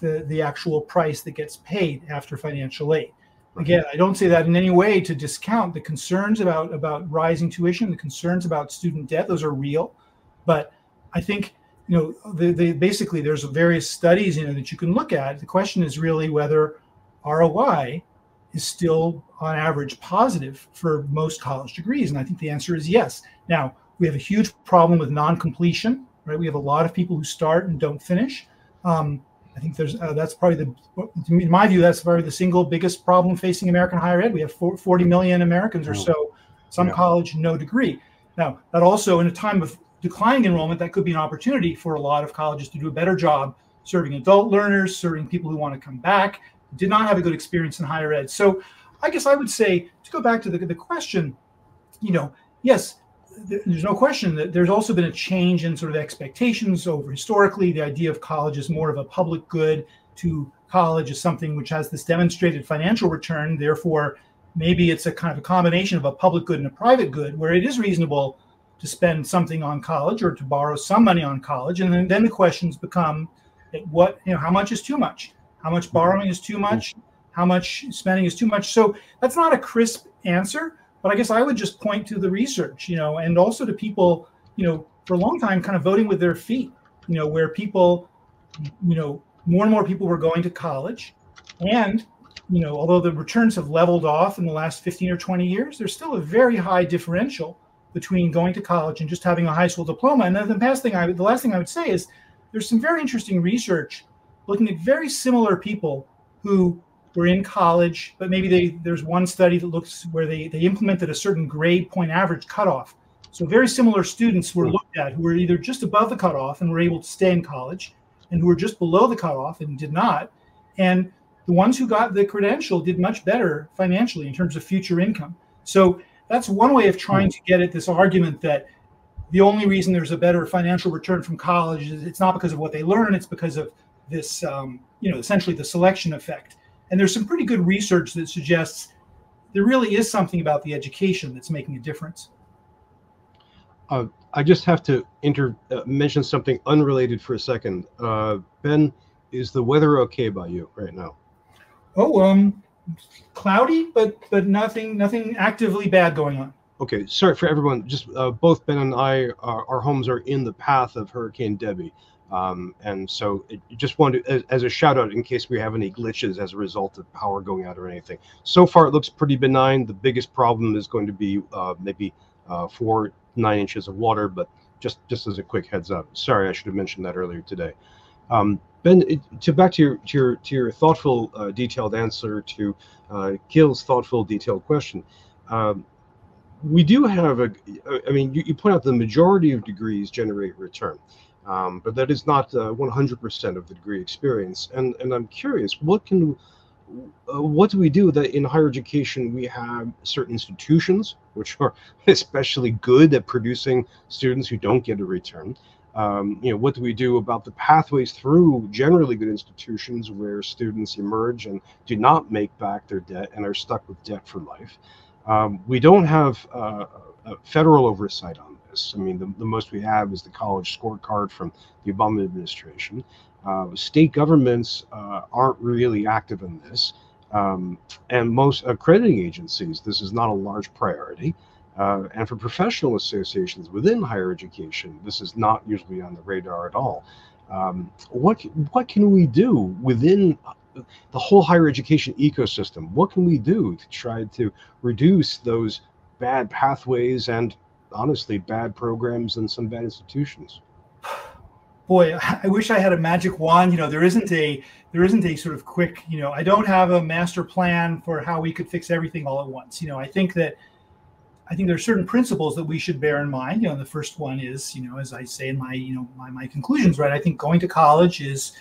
the, the actual price that gets paid after financial aid. Again, I don't say that in any way to discount the concerns about, about rising tuition, the concerns about student debt. Those are real. But I think you know, the, the, basically there's various studies, you know, that you can look at. The question is really whether ROI is still on average positive for most college degrees. And I think the answer is yes. Now, we have a huge problem with non-completion, right? We have a lot of people who start and don't finish. Um, I think there's uh, that's probably the, in my view, that's probably the single biggest problem facing American higher ed. We have 40 million Americans or so, some yeah. college, no degree. Now, that also in a time of declining enrollment, that could be an opportunity for a lot of colleges to do a better job serving adult learners, serving people who want to come back, did not have a good experience in higher ed. So I guess I would say to go back to the, the question, you know, yes, there's no question that there's also been a change in sort of expectations over historically. The idea of college is more of a public good to college is something which has this demonstrated financial return. Therefore, maybe it's a kind of a combination of a public good and a private good where it is reasonable to spend something on college or to borrow some money on college. And then, then the questions become what, you know, how much is too much? How much borrowing is too much? How much spending is too much? So that's not a crisp answer, but I guess I would just point to the research, you know, and also to people, you know, for a long time kind of voting with their feet, you know, where people, you know, more and more people were going to college and you know, although the returns have leveled off in the last 15 or 20 years, there's still a very high differential between going to college and just having a high school diploma. And then the thing I the last thing I would say is, there's some very interesting research looking at very similar people who were in college, but maybe they there's one study that looks where they they implemented a certain grade point average cutoff. So very similar students were hmm. looked at who were either just above the cutoff and were able to stay in college, and who were just below the cutoff and did not. And the ones who got the credential did much better financially in terms of future income. So that's one way of trying to get at this argument that the only reason there's a better financial return from college is it's not because of what they learn, it's because of this, um, you know, essentially the selection effect. And there's some pretty good research that suggests there really is something about the education that's making a difference. Uh, I just have to inter uh, mention something unrelated for a second. Uh, ben, is the weather okay by you right now? Oh, um, cloudy, but but nothing nothing actively bad going on. Okay, sorry for everyone. Just uh, both Ben and I, our, our, homes are in the path of Hurricane Debby, um, and so it, just wanted as, as, a shout out in case we have any glitches as a result of power going out or anything. So far, it looks pretty benign. The biggest problem is going to be uh, maybe uh, four nine inches of water, but just just as a quick heads up. Sorry, I should have mentioned that earlier today. Um, Ben, to back to your to your to your thoughtful, uh, detailed answer to uh, Gil's thoughtful, detailed question. Um, we do have a. I mean, you, you, point out the majority of degrees generate return, um, but that is not 100% uh, of the degree experience. And and I'm curious, what can uh, what do we do that in higher education we have certain institutions which are [LAUGHS] especially good at producing students who don't get a return um, you know, what do we do about the pathways through generally good institutions where students emerge and do not make back their debt and are stuck with debt for life? Um, we don't have uh, federal oversight on this. I mean, the, the, most we have is the college scorecard from the Obama administration. Uh, state governments uh, aren't really active in this. Um, and most accrediting agencies, this is not a large priority. Uh, and for professional associations within higher education, this is not usually on the radar at all. Um, what what can we do within the whole higher education ecosystem? What can we do to try to reduce those bad pathways and honestly bad programs and some bad institutions? [SIGHS] Boy, I wish I had a magic wand. You know, there isn't a there isn't a sort of quick. You know, I don't have a master plan for how we could fix everything all at once. You know, I think that I think there are certain principles that we should bear in mind. You know, the first one is, you know, as I say in my, you know, my, my conclusions, right? I think going to college is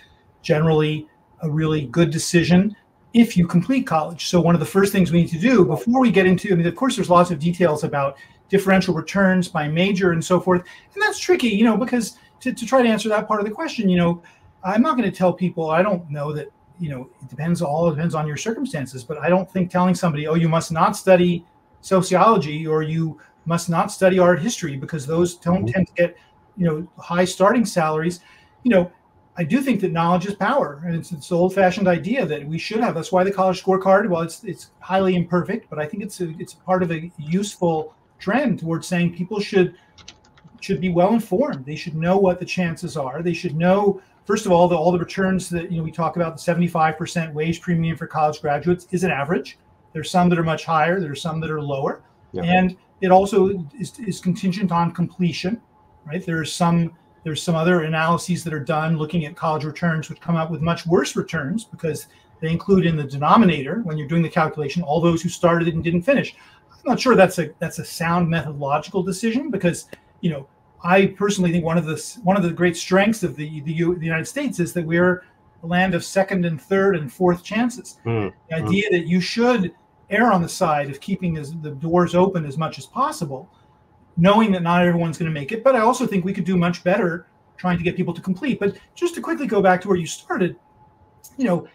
generally a really good decision if you complete college. So one of the first things we need to do before we get into, I mean, of course, there's lots of details about differential returns by major and so forth, and that's tricky, you know, because to, to try to answer that part of the question, you know, I'm not going to tell people I don't know that, you know, it depends all it depends on your circumstances, but I don't think telling somebody, oh, you must not study sociology or you must not study art history because those don't mm-hmm. tend to get you know high starting salaries you know i do think that knowledge is power and it's, it's old fashioned idea that we should have that's why the college scorecard well it's it's highly imperfect but i think it's a, it's part of a useful trend towards saying people should should be well informed they should know what the chances are they should know first of all the, all the returns that you know we talk about the 75% wage premium for college graduates is an average there's some that are much higher. There are some that are lower, yeah. and it also is, is contingent on completion, right? There's some there's some other analyses that are done looking at college returns, which come out with much worse returns because they include in the denominator when you're doing the calculation all those who started it and didn't finish. I'm not sure that's a that's a sound methodological decision because you know I personally think one of the one of the great strengths of the the, the United States is that we're a land of second and third and fourth chances. Mm. The idea mm. that you should err on the side of keeping as, the doors open as much as possible, knowing that not everyone's going to make it. But I also think we could do much better trying to get people to complete. But just to quickly go back to where you started, you know,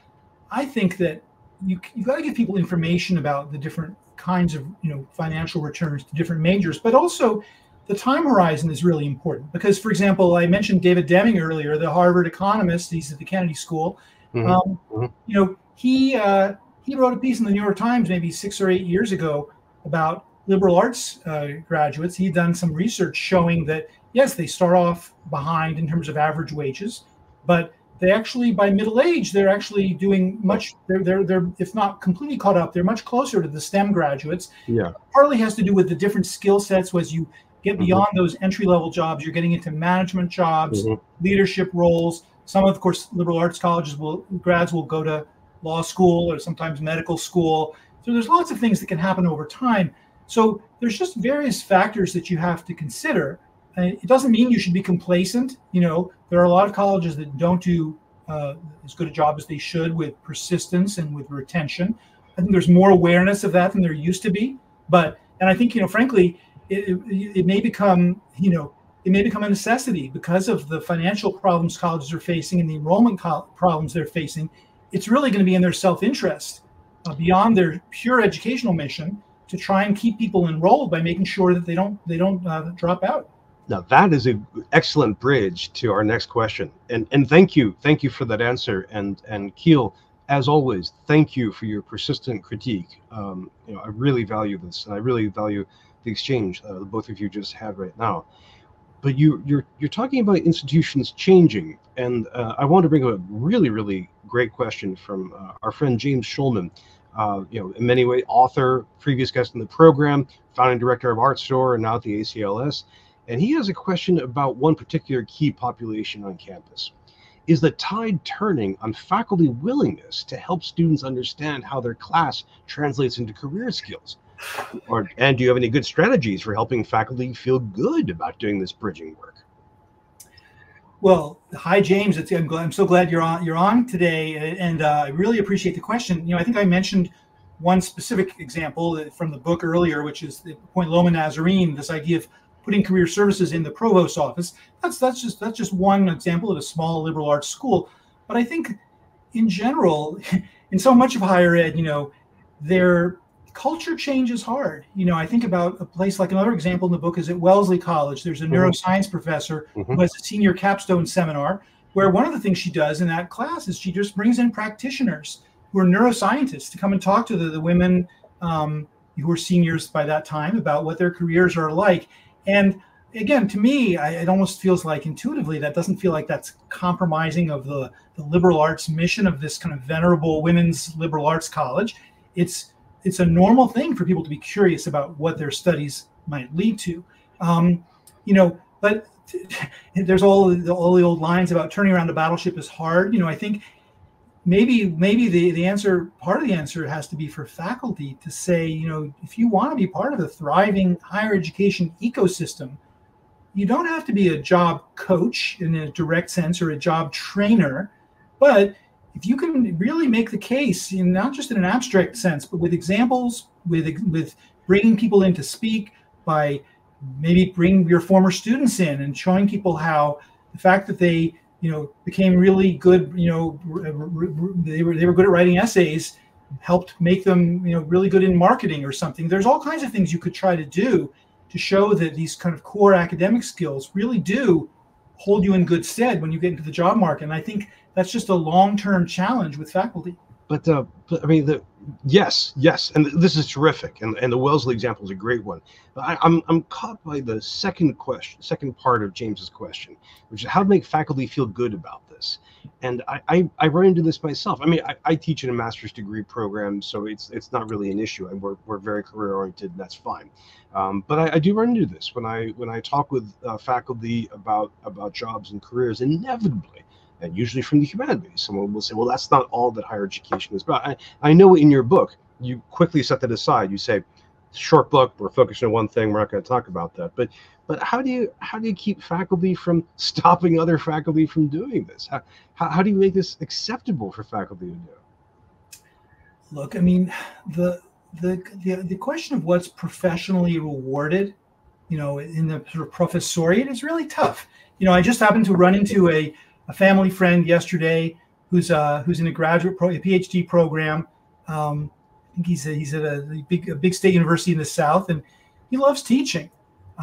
I think that you you got to give people information about the different kinds of you know financial returns to different majors, but also the time horizon is really important because, for example, I mentioned David Deming earlier, the Harvard economist. He's at the Kennedy School. Mm-hmm. Um, mm-hmm. You know, he uh, he wrote a piece in the New York Times maybe six or eight years ago about liberal arts uh, graduates. He'd done some research showing that yes, they start off behind in terms of average wages, but they actually by middle age they're actually doing much. They're they're they're if not completely caught up, they're much closer to the STEM graduates. Yeah, partly has to do with the different skill sets as you get mm-hmm. beyond those entry level jobs. You're getting into management jobs, mm-hmm. leadership roles. Some, of course, liberal arts colleges will grads will go to law school or sometimes medical school. So there's lots of things that can happen over time. So there's just various factors that you have to consider. And it doesn't mean you should be complacent. You know, there are a lot of colleges that don't do uh, as good a job as they should with persistence and with retention. I think there's more awareness of that than there used to be. But and I think you know, frankly, it, it, it may become you know it may become a necessity because of the financial problems colleges are facing and the enrollment problems they're facing. It's really going to be in their self-interest, uh, beyond their pure educational mission, to try and keep people enrolled by making sure that they don't they don't uh, drop out. Now that is an excellent bridge to our next question, and and thank you, thank you for that answer. And and Keel, as always, thank you for your persistent critique. Um, you know, I really value this, and I really value the exchange uh, both of you just had right now. But you you're you're talking about institutions changing, and uh, I want to bring up a really really great question from uh, our friend James Shulman. Uh, you know, in many ways, author, previous guest in the program, founding director of Artstor, and now at the ACLS. And he has a question about one particular key population on campus. Is the tide turning on faculty willingness to help students understand how their class translates into career skills? Or and do you have any good strategies for helping faculty feel good about doing this bridging work? Well, hi James. It's, I'm, glad, I'm so glad you're on you're on today, and uh, I really appreciate the question. You know, I think I mentioned one specific example from the book earlier, which is the Point Loma Nazarene. This idea of putting career services in the provost's office. That's that's just that's just one example of a small liberal arts school. But I think in general, [LAUGHS] in so much of higher ed, you know, their culture change is hard. You know, I think about a place like another example in the book is at Wellesley College. There's a mm-hmm. neuroscience professor mm-hmm. who has a senior capstone seminar where one of the things she does in that class is she just brings in practitioners who are neuroscientists to come and talk to the, the women um, who are seniors by that time about what their careers are like. And again, to me, I, it almost feels like intuitively that doesn't feel like that's compromising of the, the liberal arts mission of this kind of venerable women's liberal arts college. It's it's a normal thing for people to be curious about what their studies might lead to. Um, you know, but [LAUGHS] there's all the, all the old lines about turning around a battleship is hard. You know, I think maybe maybe the, the answer part of the answer has to be for faculty to say you know if you want to be part of a thriving higher education ecosystem you don't have to be a job coach in a direct sense or a job trainer but if you can really make the case in not just in an abstract sense but with examples with with bringing people in to speak by maybe bring your former students in and showing people how the fact that they you know became really good you know they were they were good at writing essays helped make them you know really good in marketing or something. There's all kinds of things you could try to do to show that these kind of core academic skills really do hold you in good stead when you get into the job market. And i think that's just a long-term challenge with faculty. But, uh, I mean, the, yes, yes, and this is terrific, and, and the Wellesley example is a great one. I, am I'm, I'm caught by the second question, second part of James's question, which is how to make faculty feel good about this. And I, I, I run into this myself. I mean, I, I teach in a master's degree program, so it's it's not really an issue, and we're, we're very career oriented, and that's fine. Um, but I, I, do run into this when I when I talk with uh, faculty about about jobs and careers. Inevitably, and usually from the humanities. Someone will say, well, that's not all that higher education is about. I, I know in your book, you quickly set that aside. You say, short book, we're focusing on one thing, we're not going to talk about that. But but how do you how do you keep faculty from [LAUGHS] stopping other faculty from doing this? How, how, how do you make this acceptable for faculty to do? Look, I mean, the the the, the question of what's professionally rewarded, you know, in the sort of professoriate is really tough. You know, I just happened to run into a a family friend yesterday who's uh, who's in a graduate pro, a PhD program. Um, I think he's a, he's at a big a big state university in the South, and he loves teaching.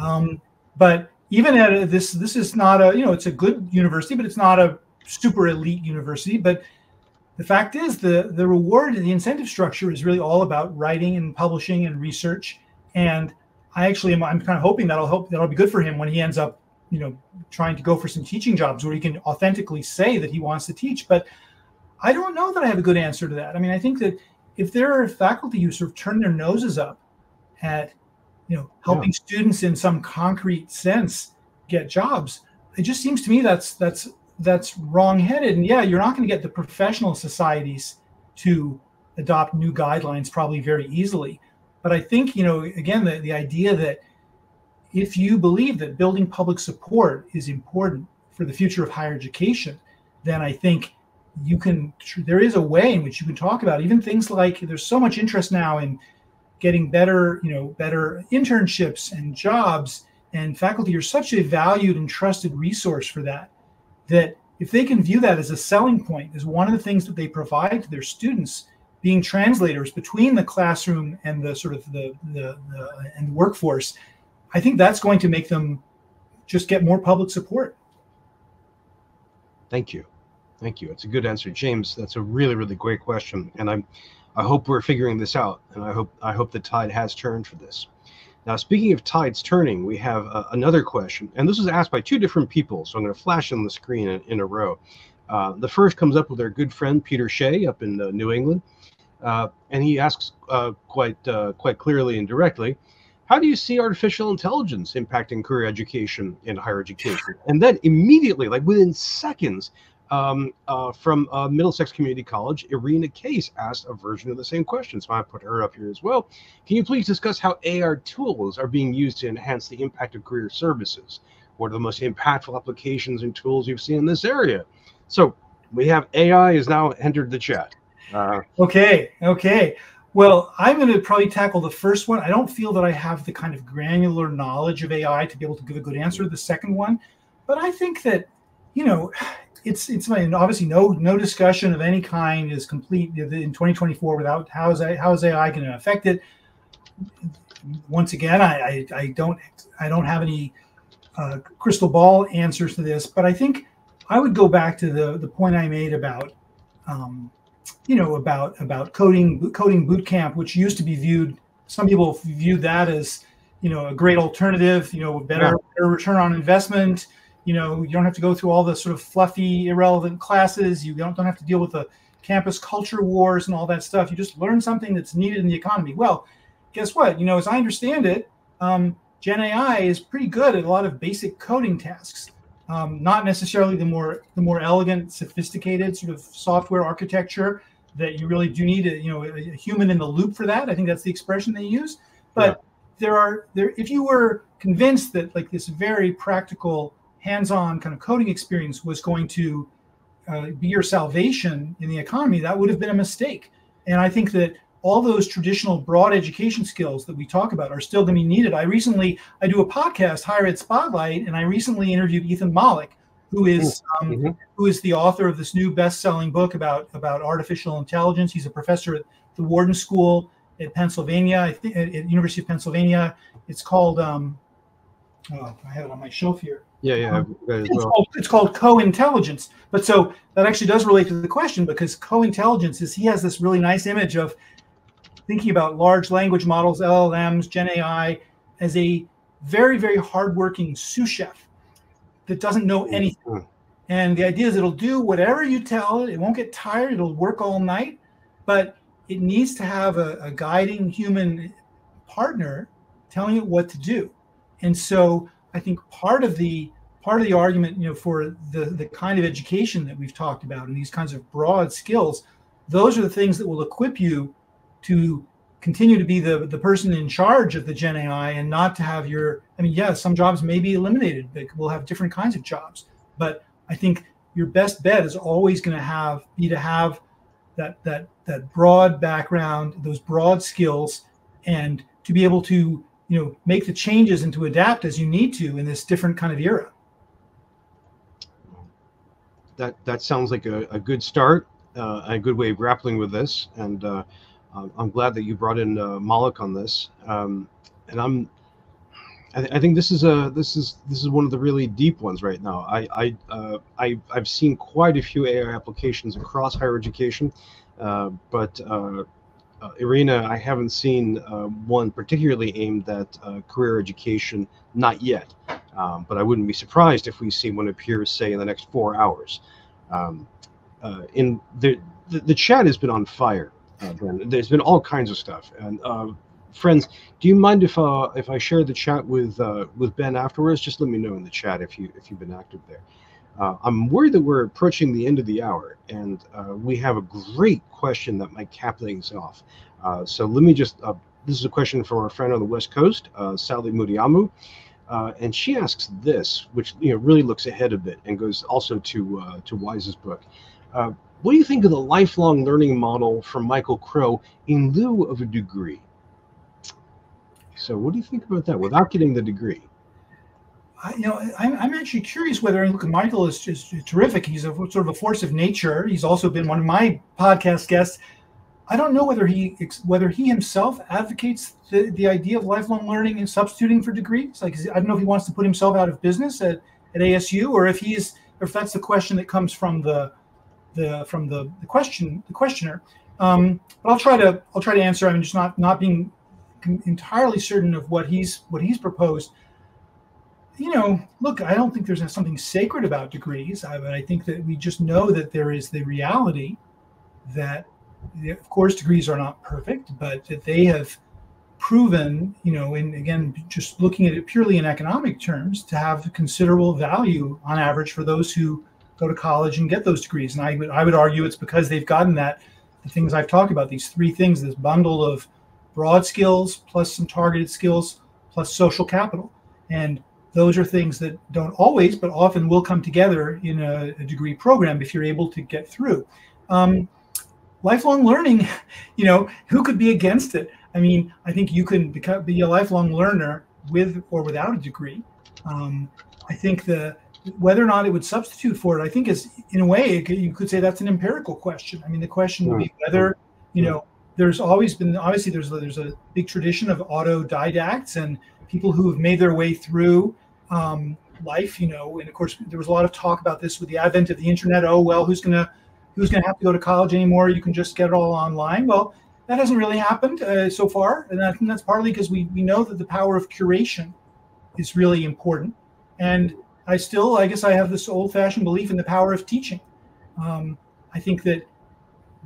Um, but even at a, this this is not a you know it's a good university, but it's not a super elite university. But the fact is the the reward and the incentive structure is really all about writing and publishing and research. And I actually am I'm kind of hoping that'll help that'll be good for him when he ends up you know trying to go for some teaching jobs where he can authentically say that he wants to teach but i don't know that i have a good answer to that i mean i think that if there are faculty who sort of turn their noses up at you know, helping yeah. students in some concrete sense get jobs. It just seems to me that's that's that's wrong-headed. And yeah, you're not going to get the professional societies to adopt new guidelines probably very easily. But I think, you know, again, the, the idea that if you believe that building public support is important for the future of higher education, then I think you can there is a way in which you can talk about even things like there's so much interest now in getting better you know better internships and jobs and faculty are such a valued and trusted resource for that that if they can view that as a selling point as one of the things that they provide to their students being translators between the classroom and the sort of the, the, the and the workforce i think that's going to make them just get more public support thank you Thank you. It's a good answer, James. That's a really, really great question, and I'm, I hope we're figuring this out, and I hope I hope the tide has turned for this. Now, speaking of tides turning, we have uh, another question, and this was asked by two different people, so I'm going to flash on the screen in, in a row. Uh, the first comes up with our good friend Peter Shea up in uh, New England, uh, and he asks uh, quite uh, quite clearly and directly, "How do you see artificial intelligence impacting career education in higher education?" And then immediately, like within seconds, um, uh, from uh, Middlesex Community College, Irina Case asked a version of the same question. So I put her up here as well. Can you please discuss how AR tools are being used to enhance the impact of career services? What are the most impactful applications and tools you've seen in this area? So we have AI has now entered the chat. Uh, okay, okay. Well, I'm going to probably tackle the first one. I don't feel that I have the kind of granular knowledge of AI to be able to give a good answer to the second one, but I think that you know it's it's obviously no no discussion of any kind is complete in 2024 without how is how is AI going to affect it. Once again, I, I, I don't I don't have any uh, crystal ball answers to this, but I think I would go back to the the point I made about um, you know about about coding coding boot camp, which used to be viewed some people view that as you know a great alternative, you know better, yeah. better return on investment. You know you don't have to go through all the sort of fluffy irrelevant classes. You don't, don't have to deal with the campus culture wars and all that stuff. You just learn something that's needed in the economy. Well guess what? You know as i understand it um, gen ai is pretty good at a lot of basic coding tasks um, not necessarily the more the more elegant sophisticated sort of software architecture that you really do need a you know a, human in the loop for that i think that's the expression they use but yeah. there are there if you were convinced that like this very practical hands-on kind of coding experience was going to uh, be your salvation in the economy, that would have been a mistake. And I think that all those traditional broad education skills that we talk about are still going to be needed. I recently I do a podcast, Higher Ed Spotlight, and I recently interviewed Ethan Mollick, who is um, mm-hmm. who is the author of this new best-selling book about about artificial intelligence. He's a professor at the Wharton School at Pennsylvania, I think at, at University of Pennsylvania. It's called um, oh, I have it on my shelf here. Yeah, yeah. Um, it's, well. called, it's called co-intelligence. But so that actually does relate to the question because co-intelligence is he has this really nice image of thinking about large language models, LLMs, Gen AI, as a very, very hardworking sous chef that doesn't know anything. Mm-hmm. And the idea is it'll do whatever you tell it. It won't get tired. It'll work all night, but it needs to have a, a guiding human partner telling it what to do. And so I think part of the part of the argument, you know, for the the kind of education that we've talked about and these kinds of broad skills, those are the things that will equip you to continue to be the the person in charge of the Gen AI and not to have your. I mean, yeah, some jobs may be eliminated. But we'll have different kinds of jobs, but I think your best bet is always going to have be to have that that that broad background, those broad skills, and to be able to you know make the changes and to adapt as you need to in this different kind of era that that sounds like a, a good start uh, a good way of grappling with this and uh, i'm glad that you brought in uh, Mollick on this um, and i'm I, th- I, think this is a this is this is one of the really deep ones right now. I I, uh, I I've seen quite a few AI applications across higher education, uh, but uh, uh, Irina, I haven't seen uh, one particularly aimed at career education, not yet. Um, but I wouldn't be surprised if we see one appear, say, in the next four hours. Um, in the, the, the chat has been on fire. Uh. There's been all kinds of stuff, and uh, friends, do you mind if uh, if I share the chat with uh, with Ben afterwards? Just let me know in the chat if you if you've been active there. Uh, I'm worried that we're approaching the end of the hour, and uh, we have a great question that might cap things off. Uh, so let me just. Uh, this is a question from our friend on the West Coast, uh, Sally Mudiamu, uh, and she asks this, which you know really looks ahead a bit and goes also to to Weise's book. What do you think of the lifelong learning model from Michael Crow in lieu of a degree? So, what do you think about that without getting the degree? I, you know, I'm, I'm actually curious whether look, Michael is just terrific. He's a sort of a force of nature. He's also been one of my podcast guests. I don't know whether he whether he himself advocates the, the idea of lifelong learning and substituting for degrees. Like I don't know if he wants to put himself out of business at, at ASU or if he's or if that's the question that comes from the the from the, the question the questioner. Um, but I'll try to I'll try to answer. I'm just not not being entirely certain of what he's what he's proposed you know, look, I don't think there's something sacred about degrees. I, I think that we just know that there is the reality that, of course, degrees are not perfect, but that they have proven, you know, and again, just looking at it purely in economic terms, to have considerable value on average for those who go to college and get those degrees. And I would I would argue it's because they've gotten that the things I've talked about, these three things, this bundle of broad skills plus some targeted skills plus social capital. And those are things that don't always, but often will come together in a, a degree program if you're able to get through. Um, lifelong learning, [LAUGHS] you know, who could be against it? I mean, I think you can become, be a lifelong learner with or without a degree. Um, I think the whether or not it would substitute for it, I think is in a way you could say that's an empirical question. I mean, the question would be whether you know there's always been obviously there's there's a big tradition of autodidacts and people who have made their way through um, life, you know, and of course there was a lot of talk about this with the advent of the internet. Oh well, who's gonna who's gonna have to go to college anymore? You can just get it all online. Well, that hasn't really happened uh, so far, and I think that's partly because we we know that the power of curation is really important, and I still, I guess, I have this old-fashioned belief in the power of teaching. Um, I think that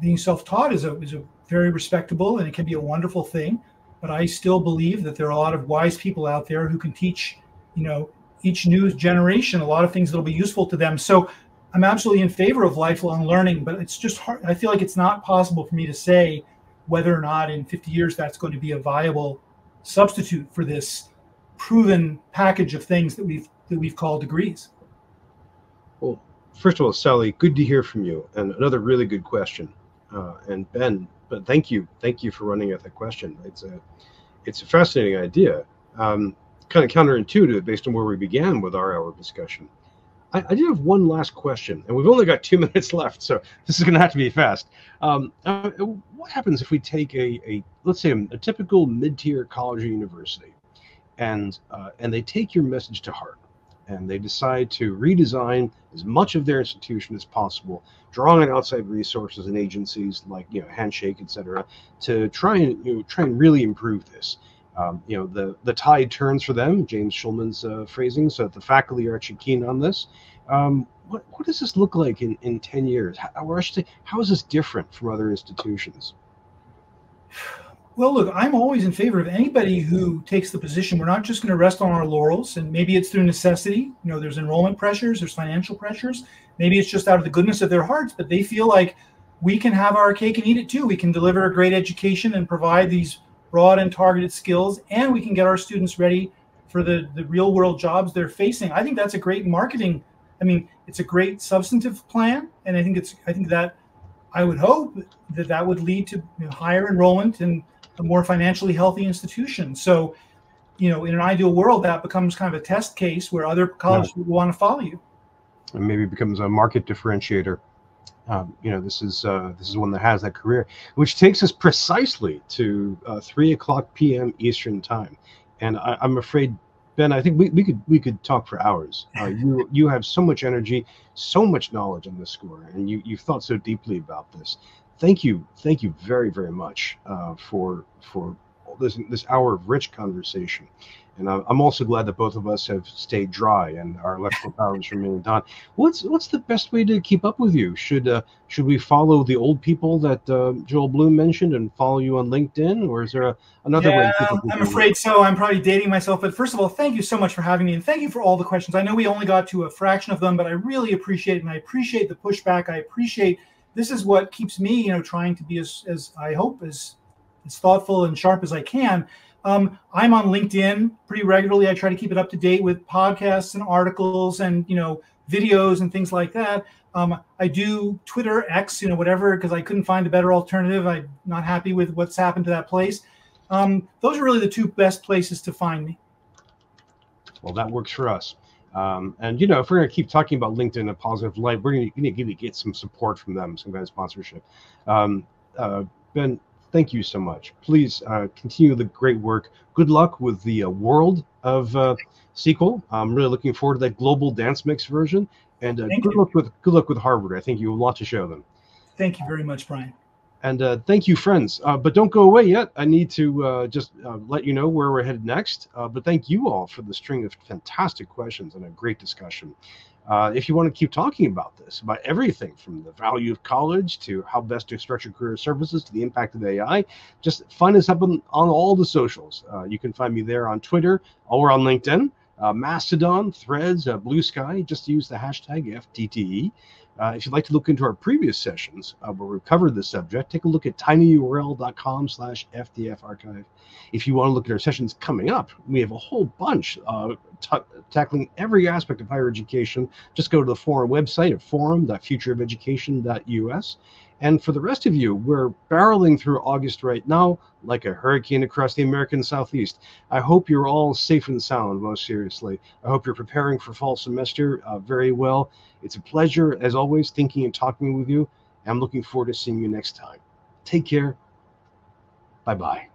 being self-taught is a is a very respectable and it can be a wonderful thing, but I still believe that there are a lot of wise people out there who can teach you know each new generation a lot of things that'll be useful to them so i'm absolutely in favor of lifelong learning but it's just hard i feel like it's not possible for me to say whether or not in 50 years that's going to be a viable substitute for this proven package of things that we've that we've called degrees. Well first of all sally good to hear from you. And another really good question. Uh, and ben but thank you. Thank you for running at that question. It's a it's a fascinating idea. Um, kind of counterintuitive based on where we began with our hour discussion. I, I do have one last question, and we've only got two [LAUGHS] minutes left, so this is going to have to be fast. Um, uh, what happens if we take a, a let's say, a, a typical mid-tier college or university, and uh, and they take your message to heart, and they decide to redesign as much of their institution as possible, drawing on outside resources and agencies like you know Handshake, et cetera, to try and you know, try and really improve this um, you know, the, the tide turns for them, James Shulman's uh, phrasing, so that the faculty are actually keen on this. Um, what, what does this look like in, in 10 years? How, or I should say, how is this different from other institutions? Well, look, I'm always in favor of anybody who takes the position we're not just going to rest on our laurels, and maybe it's through necessity. You know, there's enrollment pressures, there's financial pressures. Maybe it's just out of the goodness of their hearts, but they feel like we can have our cake and eat it too. We can deliver a great education and provide these broad and targeted skills, and we can get our students ready for the, the real world jobs they're facing. I think that's a great marketing. I mean, it's a great substantive plan, and I think it's I think that I would hope that that would lead to you know, higher enrollment and a more financially healthy institution. So, you know, in an ideal world, that becomes kind of a test case where other colleges yeah. want to follow you. And maybe becomes a market differentiator um, you know, this is uh, this is one that has that career, which takes us precisely to uh, three o'clock p.m. Eastern time, and I, am afraid, Ben, I think we, we could we could talk for hours. Uh, [LAUGHS] you you have so much energy, so much knowledge on this score, and you you've thought so deeply about this. Thank you, thank you very very much uh, for for this this hour of rich conversation. And I'm also glad that both of us have stayed dry and our electrical power has remained on. What's what's the best way to keep up with you? Should uh, should we follow the old people that uh, Joel Bloom mentioned and follow you on LinkedIn, or is there a, another yeah, way? I'm afraid so. I'm probably dating myself, but first of all, thank you so much for having me, and thank you for all the questions. I know we only got to a fraction of them, but I really appreciate it, and I appreciate the pushback. I appreciate this is what keeps me, you know, trying to be as as I hope as as thoughtful and sharp as I can um, I'm on LinkedIn pretty regularly. I try to keep it up to date with podcasts and articles and you know videos and things like that. Um, I do Twitter X, you know, whatever, because I couldn't find a better alternative. I'm not happy with what's happened to that place. Um, those are really the two best places to find me. Well, that works for us. Um, and you know, if we're going to keep talking about LinkedIn in a positive light, we're going to, to get some support from them, some kind of sponsorship. Um, uh, ben, thank you so much. Please uh, continue the great work. Good luck with the uh, world of uh, sequel. I'm really looking forward to that global dance mix version. And uh, good you. luck with good luck with Harvard. I think you have a lot to show them. Thank you very much, Bryan. And uh, thank you, friends. Uh, but don't go away yet. I need to just let you know where we're headed next. but thank you all for the string of fantastic questions and a great discussion. Uh, if you want to keep talking about this, about everything from the value of college to how best to structure career services to the impact of AI, just find us up on, on all the socials. Uh, you can find me there on Twitter or on LinkedIn, uh, Mastodon, Threads, uh, Blue Sky. Just use the hashtag FTTE. Uh, if you'd like to look into our previous sessions uh, where we've covered this subject, take a look at tinyurl.com slash FTF archive. If you want to look at our sessions coming up, we have a whole bunch uh, tackling every aspect of higher education. Just go to the forum website at forum.futureofeducation.us and for the rest of you, we're barreling through August right now like a hurricane across the American Southeast. I hope you're all safe and sound, most seriously. I hope you're preparing for fall semester uh, very well. It's a pleasure, as always, thinking and talking with you. I'm looking forward to seeing you next time. Take care. Bye bye.